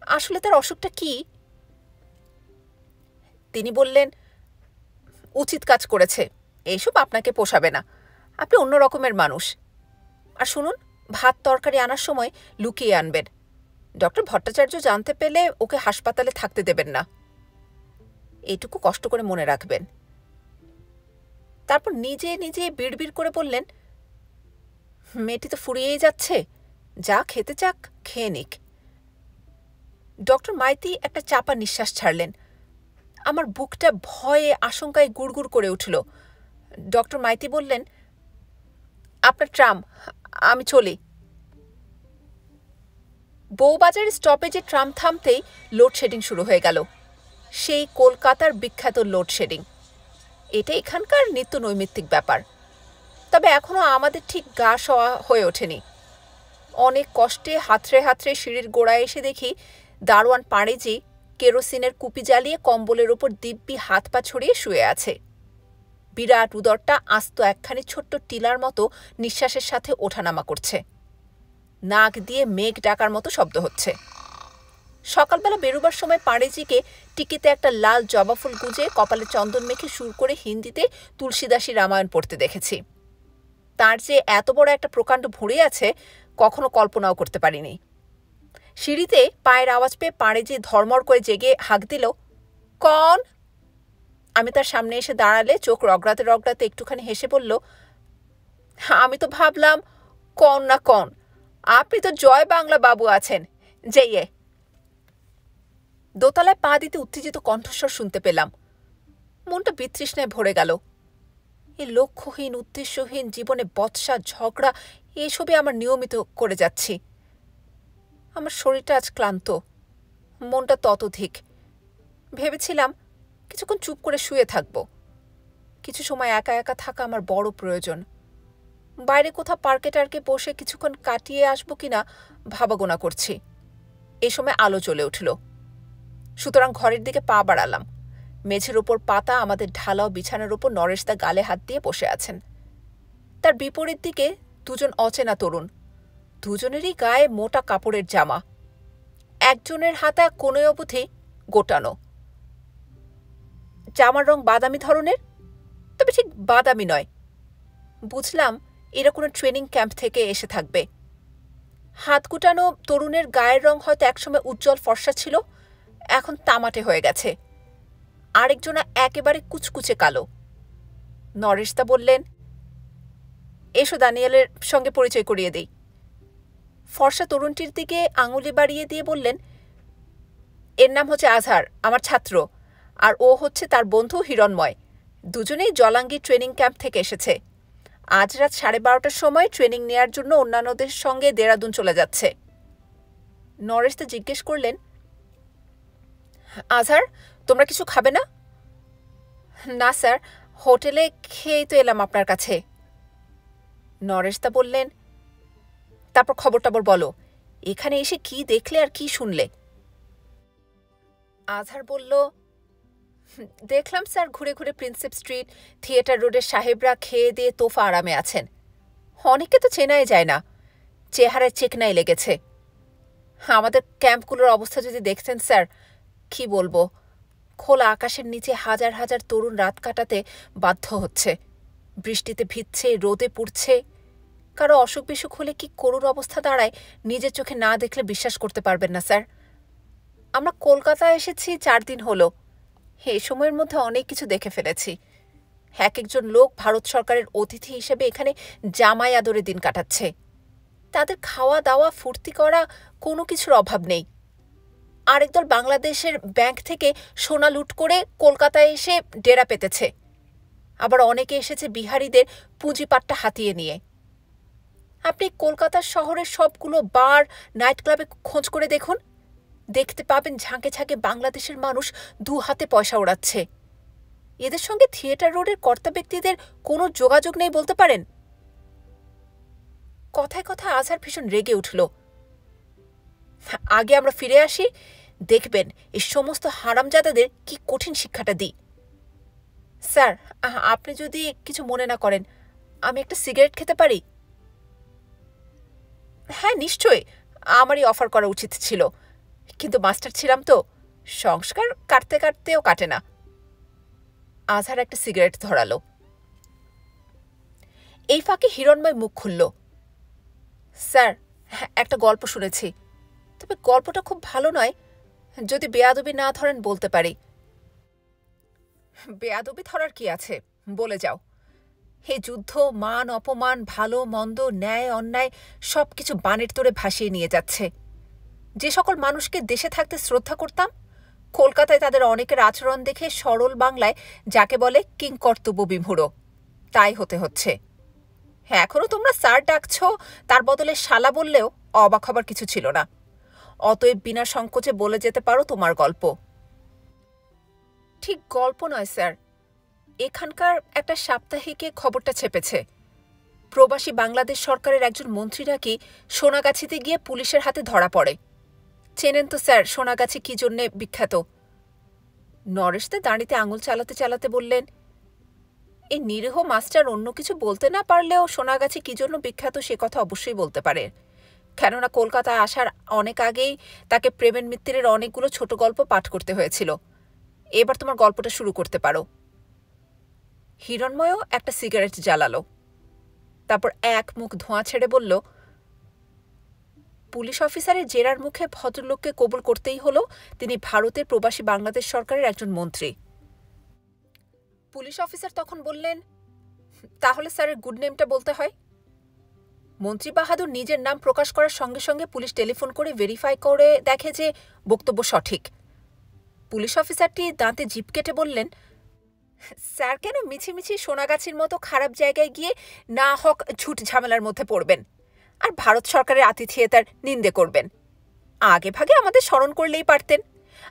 আসলে তার অসুখটা কি? তিনি বললেন, উচিত কাজ করেছে এইসব আপনাকে পোষাবে না। আপনি অন্য রকমের মানুষ। আর শুনুন, ভাত তরকারি আনার সময় লুকিয়ে আনবেন। ডক্টর ভট্টাচার্য জানতে পেলে ওকে হাসপাতালে থাকতে দেবেন না। এটুকু কষ্ট করে মনে রাখবেন। তারপর নিজে নিজে বিড়বিড় করে বললেন, মেয়েটি তো ফুরিয়েই যাচ্ছে। যা খেতে চাক, খেয়ে নিক। ডক্টর মাইতি একটা চাপা নিঃশ্বাস ছাড়লেন। আমার বুকটা ভয়ে, আশঙ্কায় গুড়গুড় করে উঠল। ডক্টর মাইতি বললেন, আপনার ট্রাম, আমি চলি। বউবাজারের স্টপেজে ট্রাম থামতেই লোডশেডিং শুরু হয়ে গেল। সেই কলকাতার বিখ্যাত লোডশেডিং এটা এখানকার নিত্য নৈমিত্তিক ব্যাপার। তবে এখনও আমাদের ঠিক গা সওয়া হয়ে ওঠেনি। অনেক কষ্টে হাতড়ে হাতড়ে সিঁড়ির গোড়ায় এসে দেখি দারোয়ান পাড়েজি কেরোসিনের কুপি জ্বালিয়ে কম্বলের ওপর দিব্যি হাত পা ছড়িয়ে শুয়ে আছে। বিরাট উদরটা আস্ত একখানি ছোট্ট টিলার মতো নিঃশ্বাসের সাথে ওঠানামা করছে। নাক দিয়ে মেঘ ডাকার মতো শব্দ হচ্ছে। সকালবেলা বেরোবার সময় পাড়েজিকে টিকিতে একটা লাল জবা ফুল গুজে কপালে চন্দন মেখে সুর করে হিন্দিতে তুলসীদাসী রামায়ণ পড়তে দেখেছি। তার যে এত বড় একটা প্রকাণ্ড ভুঁড়ি আছে, কখনো কল্পনাও করতে পারিনি। সিঁড়িতে পায়ের আওয়াজ পেয়ে পাড়ে যে ধর্মর করে জেগে হাঁক দিল, কন? আমি তার সামনে এসে দাঁড়ালে চোখ রগড়াতে রগড়াতে একটুখানি হেসে বলল, আমি তো ভাবলাম, কন না কন? আপনি তো জয় বাংলা বাবু আছেন। যেয়ে দোতলায় পা দিতে উত্তেজিত কণ্ঠস্বর শুনতে পেলাম। মনটা বিতৃষ্ণায় ভরে গেল। এই লক্ষ্যহীন, উদ্দেশ্যহীন জীবনে বৎসা, ঝগড়া, এসবই আমার নিয়মিত করে যাচ্ছি। আমার শরীরটা আজ ক্লান্ত। মনটা ততোধিক। ভেবেছিলাম কিছুক্ষণ চুপ করে শুয়ে থাকব। কিছু সময় একা একা থাকা আমার বড় প্রয়োজন। বাইরে কোথাও পার্কে টার্কে বসে কিছুক্ষণ কাটিয়ে আসব কিনা ভাবাগোনা করছি। এ সময় আলো জ্বলে উঠল। সুতরাং ঘরের দিকে পা বাড়ালাম। মেঝের ওপর পাতা, আমাদের ঢালাও, বিছানার ওপর নরেশদা গালে হাত দিয়ে বসে আছেন। তার বিপরীত দিকে দুজন অচেনা তরুণ। দুজনেরই গায়ে মোটা কাপড়ের জামা। একজনের হাতা কোনোই অবধি গোটানো। জামার রং বাদামি ধরনের? তবে ঠিক বাদামি নয়। বুঝলাম এরা কোনো ট্রেনিং ক্যাম্প থেকে এসে থাকবে। হাত কুটানো তরুণের গায়ের রং হয়তো একসময় উজ্জ্বল ফর্সা ছিল, এখন তামাটে হয়ে গেছে। আরেকজনা একেবারে কুচকুচে কালো। নরেশদা বললেন, এসো দানিয়েলের সঙ্গে পরিচয় করিয়ে দিই। ফর্সা তরুণটির দিকে আঙুলি বাড়িয়ে দিয়ে বললেন, এর নাম হচ্ছে আজহার, আমার ছাত্র, আর ও হচ্ছে তার বন্ধু হিরণময়। দুজনেই জলাঙ্গি ট্রেনিং ক্যাম্প থেকে এসেছে। আজ রাত সাড়ে বারোটার সময় ট্রেনিং নেয়ার জন্য অন্যান্যদের সঙ্গে দেরাদুন চলে যাচ্ছে। নরেশদা জিজ্ঞেস করলেন, আজহার, তোমরা কিছু খাবে না? না, স্যার, হোটেলে খেয়েই তো এলাম আপনার কাছে। নরেশদা বললেন, তারপর খবর টবর বলো, এখানে এসে কি দেখলে আর কি শুনলে? আজহার বলল দেখলাম স্যার ঘুরে ঘুরে প্রিন্সেপ স্ট্রিট, থিয়েটার রোডের সাহেবরা খেয়ে দিয়ে তোফা আরামে আছেন। অনেকে তো চেনাই যায় না, চেহারায় চেকনাই লেগেছে। আমাদের ক্যাম্পগুলোর অবস্থা যদি দেখছেন স্যার, কি বলব? খোলা আকাশের নিচে হাজার হাজার তরুণ রাত কাটাতে বাধ্য হচ্ছে। বৃষ্টিতে ভিজছে, রোদে পুড়ছে। কারও অসুখ বিসুখ হলে কি করুর অবস্থা দাঁড়ায়, নিজের চোখে না দেখলে বিশ্বাস করতে পারবেন না, স্যার। আমরা কলকাতায় এসেছি, চার দিন হলো। এই সময়ের মধ্যে অনেক কিছু দেখে ফেলেছি। এক একজন লোক ভারত সরকারের অতিথি হিসেবে এখানে জামাই আদরে দিন কাটাচ্ছে। তাদের খাওয়া দাওয়া, ফুর্তি করা কোনো কিছুর অভাব নেই। আরেক দল বাংলাদেশের ব্যাংক থেকে সোনা লুট করে কলকাতায় এসে ডেরা পেতেছে। আবার অনেকে এসেছে বিহারিদের পুঁজিপাট্টা হাতিয়ে নিয়ে। আপনি কলকাতার শহরের সবগুলো বার নাইট ক্লাবে খোঁজ করে দেখুন। দেখতে পাবেন ঝাঁকে ঝাঁকে বাংলাদেশের মানুষ দু হাতে পয়সা ওড়াচ্ছে। এদের সঙ্গে থিয়েটার রোডের কর্তা ব্যক্তিদের কোনো যোগাযোগ নেই বলতে পারেন? কথায় কথায় আজহার ভীষণ রেগে উঠল। আগে আমরা ফিরে আসি, দেখবেন এই সমস্ত হারামজাদাদের কি কঠিন শিক্ষাটা দিই। স্যার আপনি যদি কিছু মনে না করেন, আমি একটা সিগারেট খেতে পারি? হ্যাঁ নিশ্চয়ই। আমারই অফার করা উচিত ছিল। কিন্তু মাস্টার ছিলাম তো সংস্কার কাটতে কাটতেও কাটে না। আজহার একটা সিগারেট ধরালো। এই ফাঁকে হিরণময় মুখ খুলল। স্যার হ্যাঁ, একটা গল্প শুনেছি। তবে গল্পটা খুব ভালো নয় যদি বেয়াদবি না ধরেন বলতে পারি। বেয়াদবি ধরার কি আছে? বলে যাও। হে যুদ্ধ মান অপমান ভালো মন্দ ন্যায় অন্যায় সব কিছু বানের তোরে ভাসিয়ে নিয়ে যাচ্ছে। যে সকল মানুষকে দেশে থাকতে শ্রদ্ধা করতাম, কলকাতায় তাদের অনেকের আচরণ দেখে সরল বাংলায় যাকে বলে কিংকর্তব্য বিমূঢ় তাই হতে হচ্ছে। হ্যাঁ এখনও তোমরা স্যার ডাকছ, তার বদলে শালা বললেও অবাক হবার কিছু ছিল না। অতএব বিনা সংকোচে বলে যেতে পারো তোমার গল্প। ঠিক গল্প নয়, স্যার। এখানকার একটা সাপ্তাহিকে খবরটা ছেপেছে। প্রবাসী বাংলাদেশ সরকারের একজন মন্ত্রী নাকি সোনাগাছিতে গিয়ে পুলিশের হাতে ধরা পড়ে? চেনেন তো স্যার, সোনাগাছি কি জন্যে বিখ্যাত? নরেশতে দাঁড়িতে আঙুল চালাতে চালাতে বললেন এই নিরীহ মাস্টার অন্য কিছু বলতে না পারলেও সোনাগাছি কি জন্য বিখ্যাত সে কথা অবশ্যই বলতে পারে। কেননা কলকাতায় আসার অনেক আগেই তাকে প্রেমের মিত্রের অনেকগুলো ছোট গল্প পাঠ করতে হয়েছিল। এবার তোমার গল্পটা শুরু করতে পারো। হিরণময়ও একটা সিগারেট জ্বালালো। তারপর এক মুখ ধোঁয়া ছেড়ে বলল পুলিশ অফিসারের জেরার মুখে ভদ্রলোককে কবুল করতেই হলো তিনি ভারতের প্রবাসী বাংলাদেশ সরকারের একজন মন্ত্রী। পুলিশ অফিসার তখন বললেন, তাহলে স্যারের গুড নেমটা বলতে হয়? মন্ত্রী বাহাদুর নিজের নাম প্রকাশ করার সঙ্গে সঙ্গে পুলিশ টেলিফোন করে ভেরিফাই করে দেখে যে বক্তব্য সঠিক। পুলিশ অফিসারটি দাঁতে জিপ কেটে বললেন, স্যার কেন মিছিমিছি সোনাগাছির মতো খারাপ জায়গায় গিয়ে না হক ঝুট ঝামেলার মধ্যে পড়বেন? আর ভারত সরকারের আতিথিয়তার নিন্দে করবেন। আগে ভাগে আমাদের স্মরণ করলেই পারতেন।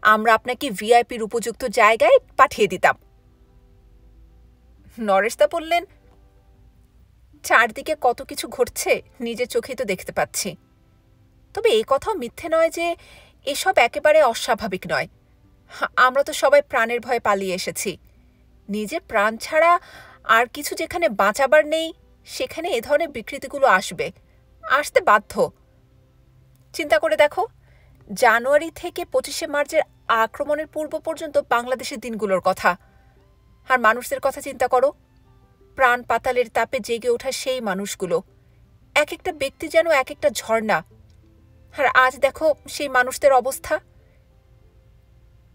আমরা আপনাকে ভিআইপির উপযুক্ত জায়গায় পাঠিয়ে দিতাম। নরেশদা বললেন, চারদিকে কত কিছু ঘটছে, নিজের চোখেই তো দেখতে পাচ্ছি। তবে এই কথাও মিথ্যে নয় যে এসব একেবারে অস্বাভাবিক নয়। আমরা তো সবাই প্রাণের ভয়ে পালিয়ে এসেছি। নিজের প্রাণ ছাড়া আর কিছু যেখানে বাঁচাবার নেই, সেখানে এ ধরনের বিকৃতিগুলো আসবে। আসতে বাধ্য। চিন্তা করে দেখো, জানুয়ারি থেকে পঁচিশে মার্চের আক্রমণের পূর্ব পর্যন্ত বাংলাদেশের দিনগুলোর কথা। আর মানুষদের কথা চিন্তা করো, প্রাণ পাতালের তাপে জেগে ওঠা সেই মানুষগুলো। এক একটা ব্যক্তি যেন এক একটা ঝর্ণা। আর আজ দেখো সেই মানুষদের অবস্থা।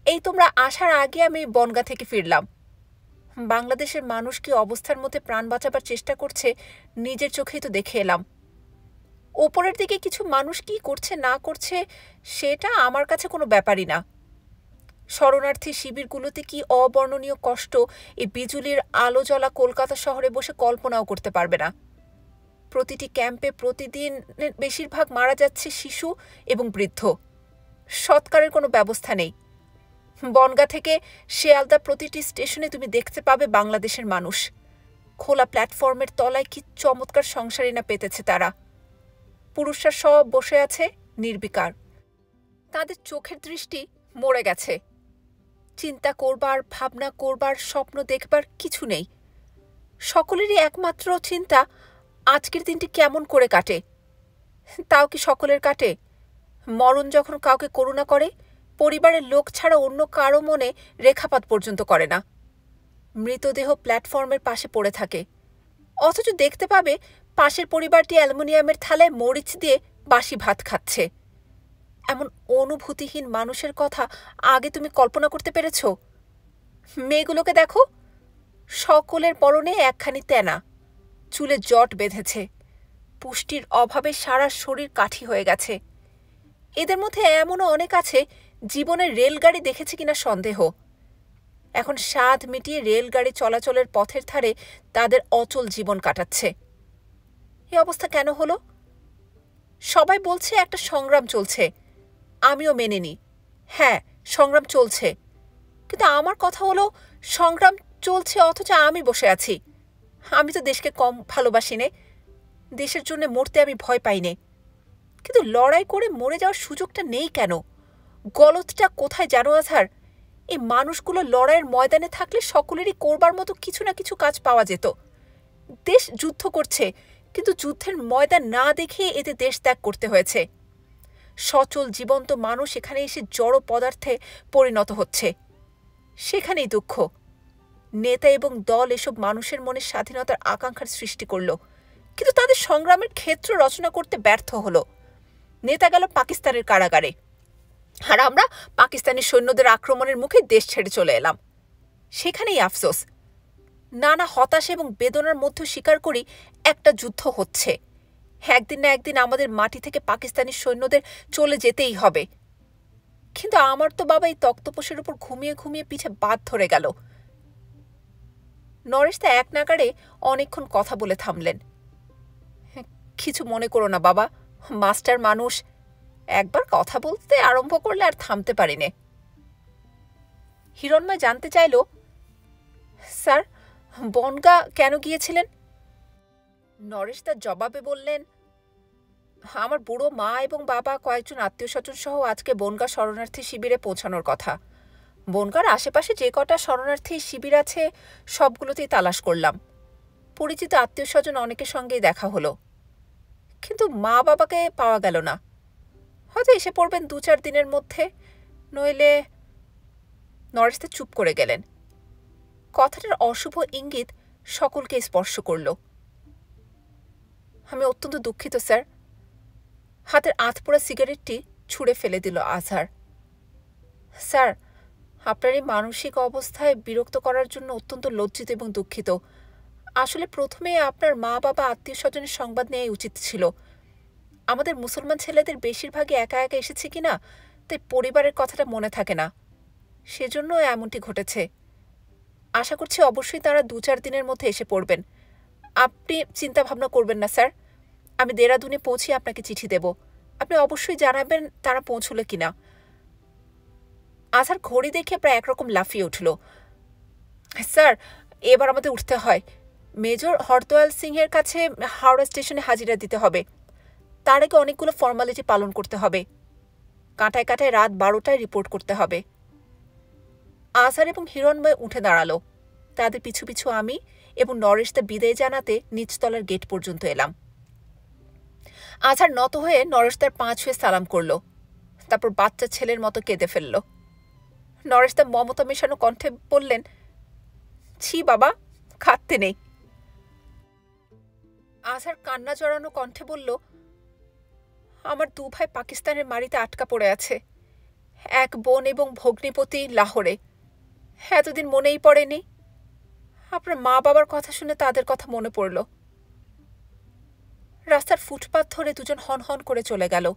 এই তোমরা আসার আগে আমি বনগা থেকে ফিরলাম। বাংলাদেশের মানুষ কি অবস্থার মধ্যে প্রাণ বাঁচাবার চেষ্টা করছে, নিজের চোখেই তো দেখে এলাম। ওপরের দিকে কিছু মানুষ কি করছে, না করছে, সেটা আমার কাছে কোনো ব্যাপারই না। শরণার্থী শিবিরগুলোতে কি অবর্ণনীয় কষ্ট, এই বিজুলির আলো জ্বলা কলকাতা শহরে বসে কল্পনাও করতে পারবে না। প্রতিটি ক্যাম্পে প্রতিদিন বেশিরভাগ মারা যাচ্ছে শিশু এবং বৃদ্ধ। সৎকারের কোনো ব্যবস্থা নেই। বনগা থেকে শেয়ালদা প্রতিটি স্টেশনে তুমি দেখতে পাবে বাংলাদেশের মানুষ। খোলা প্ল্যাটফর্মের তলায় কি চমৎকার সংসারী না পেতেছে তারা। পুরুষরা সব বসে আছে, নির্বিকার। তাদের চোখের দৃষ্টি মরে গেছে। চিন্তা করবার, ভাবনা করবার, স্বপ্ন দেখবার কিছু নেই। সকলেরই একমাত্র চিন্তা, আজকের দিনটি কেমন করে কাটে? তাও কি সকলের কাটে? মরণ যখন কাউকে করুণা করে, পরিবারের লোক ছাড়া অন্য কারও মনে রেখাপাত পর্যন্ত করে না। মৃতদেহ প্ল্যাটফর্মের পাশে পড়ে থাকে। অথচ দেখতে পাবে পাশের পরিবারটি অ্যালুমিনিয়ামের থালায় মরিচ দিয়ে বাসি ভাত খাচ্ছে। এমন অনুভূতিহীন মানুষের কথা আগে তুমি কল্পনা করতে পেরেছ? মেয়েগুলোকে দেখো। সকলের পরনে একখানি তেনা, চুলে জট বেঁধেছে। পুষ্টির অভাবে সারা শরীর কাঠি হয়ে গেছে। এদের মধ্যে এমনও অনেক আছে জীবনের রেলগাড়ি দেখেছে কিনা সন্দেহ। এখন স্বাদ মিটিয়ে রেলগাড়ি চলাচলের পথের ধারে তাদের অচল জীবন কাটাচ্ছে। এ অবস্থা কেন হলো? সবাই বলছে একটা সংগ্রাম চলছে। আমিও মেনে নিই। হ্যাঁ সংগ্রাম চলছে। কিন্তু আমার কথা হলো, সংগ্রাম চলছে অথচ আমি বসে আছি। আমি তো দেশকে কম ভালোবাসি নে। দেশের জন্য মরতে আমি ভয় পাই নে। কিন্তু লড়াই করে মরে যাওয়ার সুযোগটা নেই কেন? গলতটা কোথায় জানো আধার এই মানুষগুলো লড়াইয়ের ময়দানে থাকলে সকলেরই করবার মতো কিছু না কিছু কাজ পাওয়া যেত। দেশ যুদ্ধ করছে কিন্তু যুদ্ধের ময়দান না দেখে এতে দেশ ত্যাগ করতে হয়েছে। সচল, জীবন্ত মানুষ এখানে এসে জড় পদার্থে পরিণত হচ্ছে। সেখানেই দুঃখ। নেতা এবং দল এসব মানুষের মনে স্বাধীনতার আকাঙ্ক্ষার সৃষ্টি করল। কিন্তু তাদের সংগ্রামের ক্ষেত্র রচনা করতে ব্যর্থ হলো। নেতা গেল পাকিস্তানের কারাগারে। আর আমরা পাকিস্তানি সৈন্যদের আক্রমণের মুখে দেশ ছেড়ে চলে এলাম। সেখানেই আফসোস। নানা হতাশা এবং বেদনার মধ্যে স্বীকার করি একটা যুদ্ধ হচ্ছে। একদিন না একদিন আমাদের মাটি থেকে পাকিস্তানি সৈন্যদের চলে যেতেই হবে। কিন্তু আমার তো বাবা এই তক্তপোষের উপর ঘুমিয়ে ঘুমিয়ে পিঠে বাদ ধরে গেল। নরেশ তা এক নাগারে অনেকক্ষণ কথা বলে থামলেন। কিছু মনে করো না বাবা, মাস্টার মানুষ, একবার কথা বলতে আরম্ভ করলে আর থামতে পারিনে। হিরণময় জানতে চাইল, স্যার, বনগা কেন গিয়েছিলেন? নরেশ তার জবাবে বললেন, আমার বুড়ো মা এবং বাবা কয়েকজন আত্মীয় স্বজন সহ আজকে বনগা শরণার্থী শিবিরে পৌঁছানোর কথা। বনগার আশেপাশে যে কটা শরণার্থী শিবির আছে, সবগুলোতেই তালাশ করলাম। পরিচিত আত্মীয় স্বজন অনেকের সঙ্গেই দেখা হলো। কিন্তু মা বাবাকে পাওয়া গেল না। হয়তো এসে পড়বেন দু চার দিনের মধ্যে, নইলে নরেশতে চুপ করে গেলেন। কথাটার অশুভ ইঙ্গিত সকলকে স্পর্শ করল। আমি অত্যন্ত দুঃখিত, স্যার। হাতের আধপোড়া সিগারেটটি ছুঁড়ে ফেলে দিল আজহার। স্যার, আপনার এই মানসিক অবস্থায় বিরক্ত করার জন্য অত্যন্ত লজ্জিত এবং দুঃখিত। আসলে প্রথমে আপনার মা, বাবা আত্মীয় স্বজনের সংবাদ নেওয়াই উচিত ছিল। আমাদের মুসলমান ছেলেদের বেশিরভাগই একা একা এসেছে কিনা, তাই পরিবারের কথাটা মনে থাকে না। সেজন্য এমনটি ঘটেছে। আশা করছি অবশ্যই তারা দু চার দিনের মধ্যে এসে পড়বেন। আপনি চিন্তা ভাবনা করবেন না, স্যার। আমি দেরাদুনে পৌঁছে আপনাকে চিঠি দেব। আপনি অবশ্যই জানাবেন তারা পৌঁছলো কিনা। আজহার ঘড়ি দেখে প্রায় একরকম লাফিয়ে উঠল। স্যার, এবার আমাদের উঠতে হয়। মেজর হরদয়াল সিংহের কাছে হাওড়া স্টেশনে হাজিরা দিতে হবে। তার আগে অনেকগুলো ফর্মালিটি পালন করতে হবে। কাঁটায় কাঁটায় রাত বারোটায় রিপোর্ট করতে হবে। আসার এবং হিরণময় উঠে দাঁড়াল। তাদের পিছু পিছু আমি এবং নরেশদা বিদায় জানাতে নিচতলার গেট পর্যন্ত এলাম। আজহার নত হয়ে নরেশদার পাঁচ হয়ে সালাম করল। তারপর বাচ্চা ছেলের মতো কেঁদে ফেলল। নরেশদা মমতা মেশানো কণ্ঠে বললেন, ছি বাবা, খাটতে নেই। আজহার কান্না জড়ানো কণ্ঠে বলল, আমার দু ভাই পাকিস্তানের মারিতে আটকা পড়ে আছে। এক বোন এবং ভগ্নিপতি লাহোরে। এতদিন মনেই পড়েনি আপনার মা বাবার কথা শুনে তাদের কথা মনে পড়ল। রাস্তার ফুটপাথ ধরে দুজন হন হন করে চলে গেল।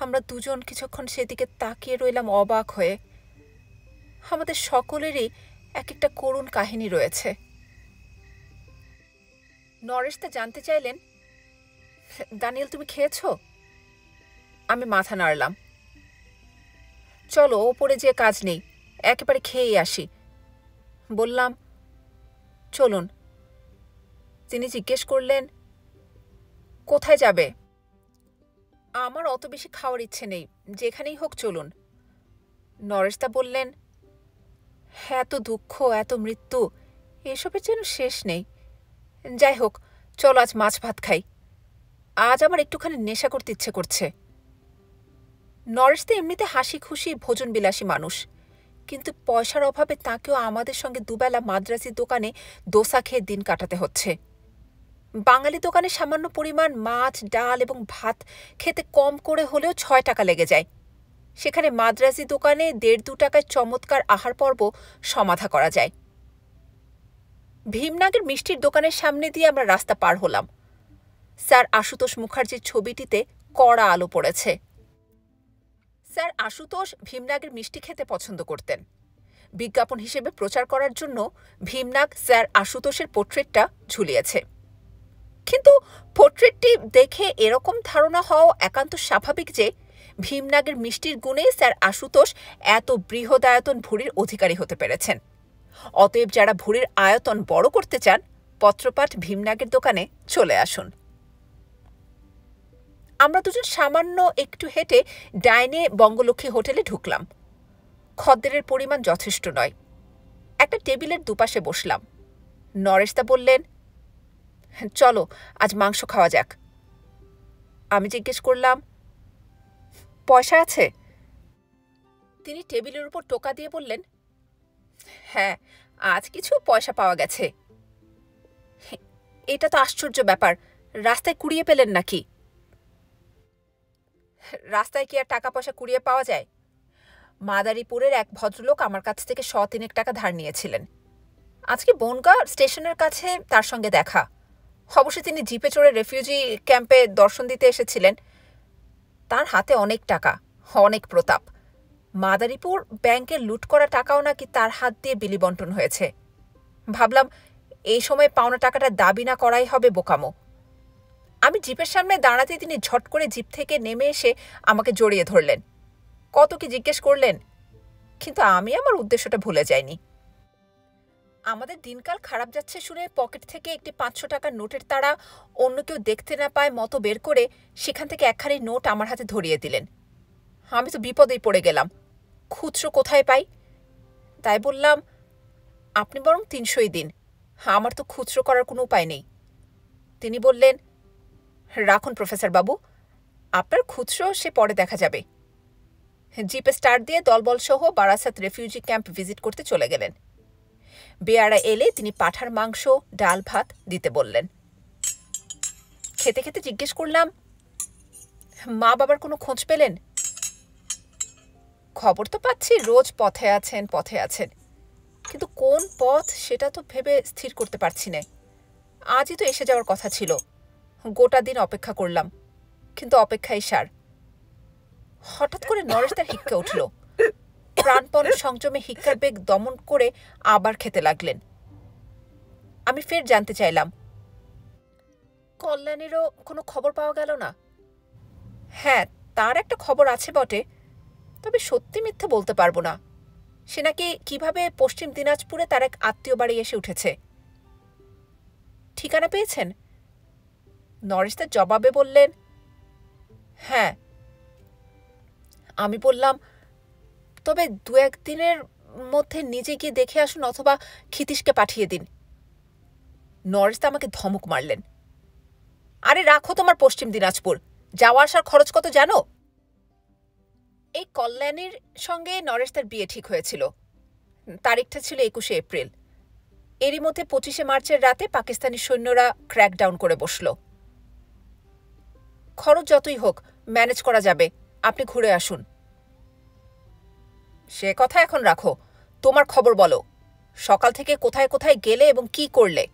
আমরা দুজন কিছুক্ষণ সেদিকে তাকিয়ে রইলাম অবাক হয়ে। আমাদের সকলেরই এক একটা করুণ কাহিনী রয়েছে। নরেশ তা জানতে চাইলেন, দানিয়েল, তুমি খেয়েছ? আমি মাথা নাড়লাম। চলো, ওপরে যে কাজ নেই, একেবারে খেয়েই আসি। বললাম চলুন। তিনি জিজ্ঞেস করলেন, কোথায় যাবে? আমার অত বেশি খাওয়ার ইচ্ছে নেই, যেখানেই হোক চলুন। নরেশদা বললেন এত দুঃখ, এত মৃত্যু, এসবের যেন শেষ নেই। যাই হোক, চলো আজ মাছ ভাত খাই। আজ আমার একটুখানি নেশা করতে ইচ্ছে করছে। নরেশ তো এমনিতে হাসি খুশি ভোজন বিলাসী মানুষ। কিন্তু পয়সার অভাবে তাকেও আমাদের সঙ্গে দুবেলা মাদ্রাসি দোকানে দোসা খেয়ে দিন কাটাতে হচ্ছে। বাঙালি দোকানে সামান্য পরিমাণ মাছ, ডাল এবং ভাত খেতে কম করে হলেও ছয় টাকা লেগে যায়। সেখানে মাদ্রাসি দোকানে দেড় দু টাকায় চমৎকার আহার পর্ব সমাধা করা যায়। ভীমনাগের মিষ্টির দোকানের সামনে দিয়ে আমরা রাস্তা পার হলাম। স্যার আশুতোষ মুখার্জির ছবিটিতে কড়া আলো পড়েছে। স্যার আশুতোষ ভীমনাগের মিষ্টি খেতে পছন্দ করতেন। বিজ্ঞাপন হিসেবে প্রচার করার জন্য ভীমনাগ স্যার আশুতোষের পোর্ট্রেটটা ঝুলিয়েছে। কিন্তু পোর্ট্রেটটি দেখে এরকম ধারণা হওয়া একান্ত স্বাভাবিক যে ভীমনাগের মিষ্টির গুণে স্যার আশুতোষ এত বৃহদায়তন ভুঁড়ির অধিকারী হতে পেরেছেন। অতএব যারা ভুঁড়ির আয়তন বড় করতে চান, পত্রপাঠ ভীমনাগের দোকানে চলে আসুন। আমরা দুজন সামান্য একটু হেঁটে ডাইনে বঙ্গলক্ষ্মী হোটেলে ঢুকলাম। খদ্দেরের পরিমাণ যথেষ্ট নয়। একটা টেবিলের দুপাশে বসলাম। নরেশদা বললেন, চলো, আজ মাংস খাওয়া যাক। আমি জিজ্ঞেস করলাম, পয়সা আছে? তিনি টেবিলের উপর টোকা দিয়ে বললেন হ্যাঁ আজ কিছু পয়সা পাওয়া গেছে। এটা তো আশ্চর্য ব্যাপার। রাস্তায় কুড়িয়ে পেলেন নাকি? রাস্তায় কি আর টাকা পয়সা কুড়িয়ে পাওয়া যায়? মাদারীপুরের এক ভদ্রলোক আমার কাছ থেকে শ তিনেক টাকা ধার নিয়েছিলেন। আজকে বনগা স্টেশনের কাছে তার সঙ্গে দেখা। অবশ্যই তিনি জিপে চড়ে রেফিউজি ক্যাম্পে দর্শন দিতে এসেছিলেন। তার হাতে অনেক টাকা, অনেক প্রতাপ। মাদারীপুর ব্যাংকের লুট করা টাকাও নাকি তার হাত দিয়ে বিলি বন্টন হয়েছে। ভাবলাম, এই সময় পাওনা টাকাটা দাবি না করাই হবে বোকামো। আমি জিপের সামনে দাঁড়াতে তিনি ঝট করে জিপ থেকে নেমে এসে আমাকে জড়িয়ে ধরলেন। কত কি জিজ্ঞেস করলেন, কিন্তু আমি আমার উদ্দেশ্যটা ভুলে যাইনি। আমাদের দিনকাল খারাপ যাচ্ছে শুনে পকেট থেকে একটি পাঁচশো টাকার নোটের তারা অন্য কেউ দেখতে না পায় মতো বের করে সেখান থেকে একখানি নোট আমার হাতে ধরিয়ে দিলেন। আমি তো বিপদেই পড়ে গেলাম। খুচরো কোথায় পাই? তাই বললাম, আপনি বরং তিনশোই দিন। আমার তো খুচরো করার কোনো উপায় নেই। তিনি বললেন রাখুন, প্রফেসর বাবু। আপনার খুচরো, সে পরে দেখা যাবে। জিপে স্টার দিয়ে দলবল সহ বারাসাত রেফিউজি ক্যাম্প ভিজিট করতে চলে গেলেন। বেয়ারা এলে তিনি পাঠার মাংস, ডাল ভাত দিতে বললেন। খেতে খেতে জিজ্ঞেস করলাম, মা বাবার কোনো খোঁজ পেলেন? খবর তো পাচ্ছি, রোজ পথে আছেন পথে আছেন। কিন্তু কোন পথ সেটা তো ভেবে স্থির করতে পারছি না। আজই তো এসে যাওয়ার কথা ছিল। গোটা দিন অপেক্ষা করলাম। কিন্তু অপেক্ষাই সার। হঠাৎ করে নরেশ তার হিক্কা উঠল। প্রাণপণ সংযমে হিক্কার বেগ দমন করে আবার খেতে লাগলেন। আমি ফের জানতে চাইলাম, কল্যাণেরও কোনো খবর পাওয়া গেল না? হ্যাঁ তার একটা খবর আছে বটে, তবে সত্যি মিথ্যে বলতে পারব না। সে নাকি কীভাবে পশ্চিম দিনাজপুরে তার এক আত্মীয় বাড়ি এসে উঠেছে? ঠিকানা পেয়েছেন? নরেশ তার জবাবে বললেন হ্যাঁ আমি বললাম, তবে দু একদিনের মধ্যে নিজে গিয়ে দেখে আসুন অথবা ক্ষিতীশকে পাঠিয়ে দিন। নরেশ আমাকে ধমক মারলেন, আরে রাখো তোমার পশ্চিম দিনাজপুর, যাওয়া আসার খরচ কত জানো? এই কল্যাণীর সঙ্গে নরেশ তার বিয়ে ঠিক হয়েছিল। তারিখটা ছিল একুশে এপ্রিল। এরই মধ্যে পঁচিশে মার্চের রাতে পাকিস্তানি সৈন্যরা ক্র্যাকডাউন করে বসল। খরচ যতই হোক ম্যানেজ করা যাবে। আপনি ঘুরে আসুন। সে কথা এখন রাখো। তোমার খবর বলো। সকাল থেকে কোথায় কোথায় গেলে এবং কি করলে?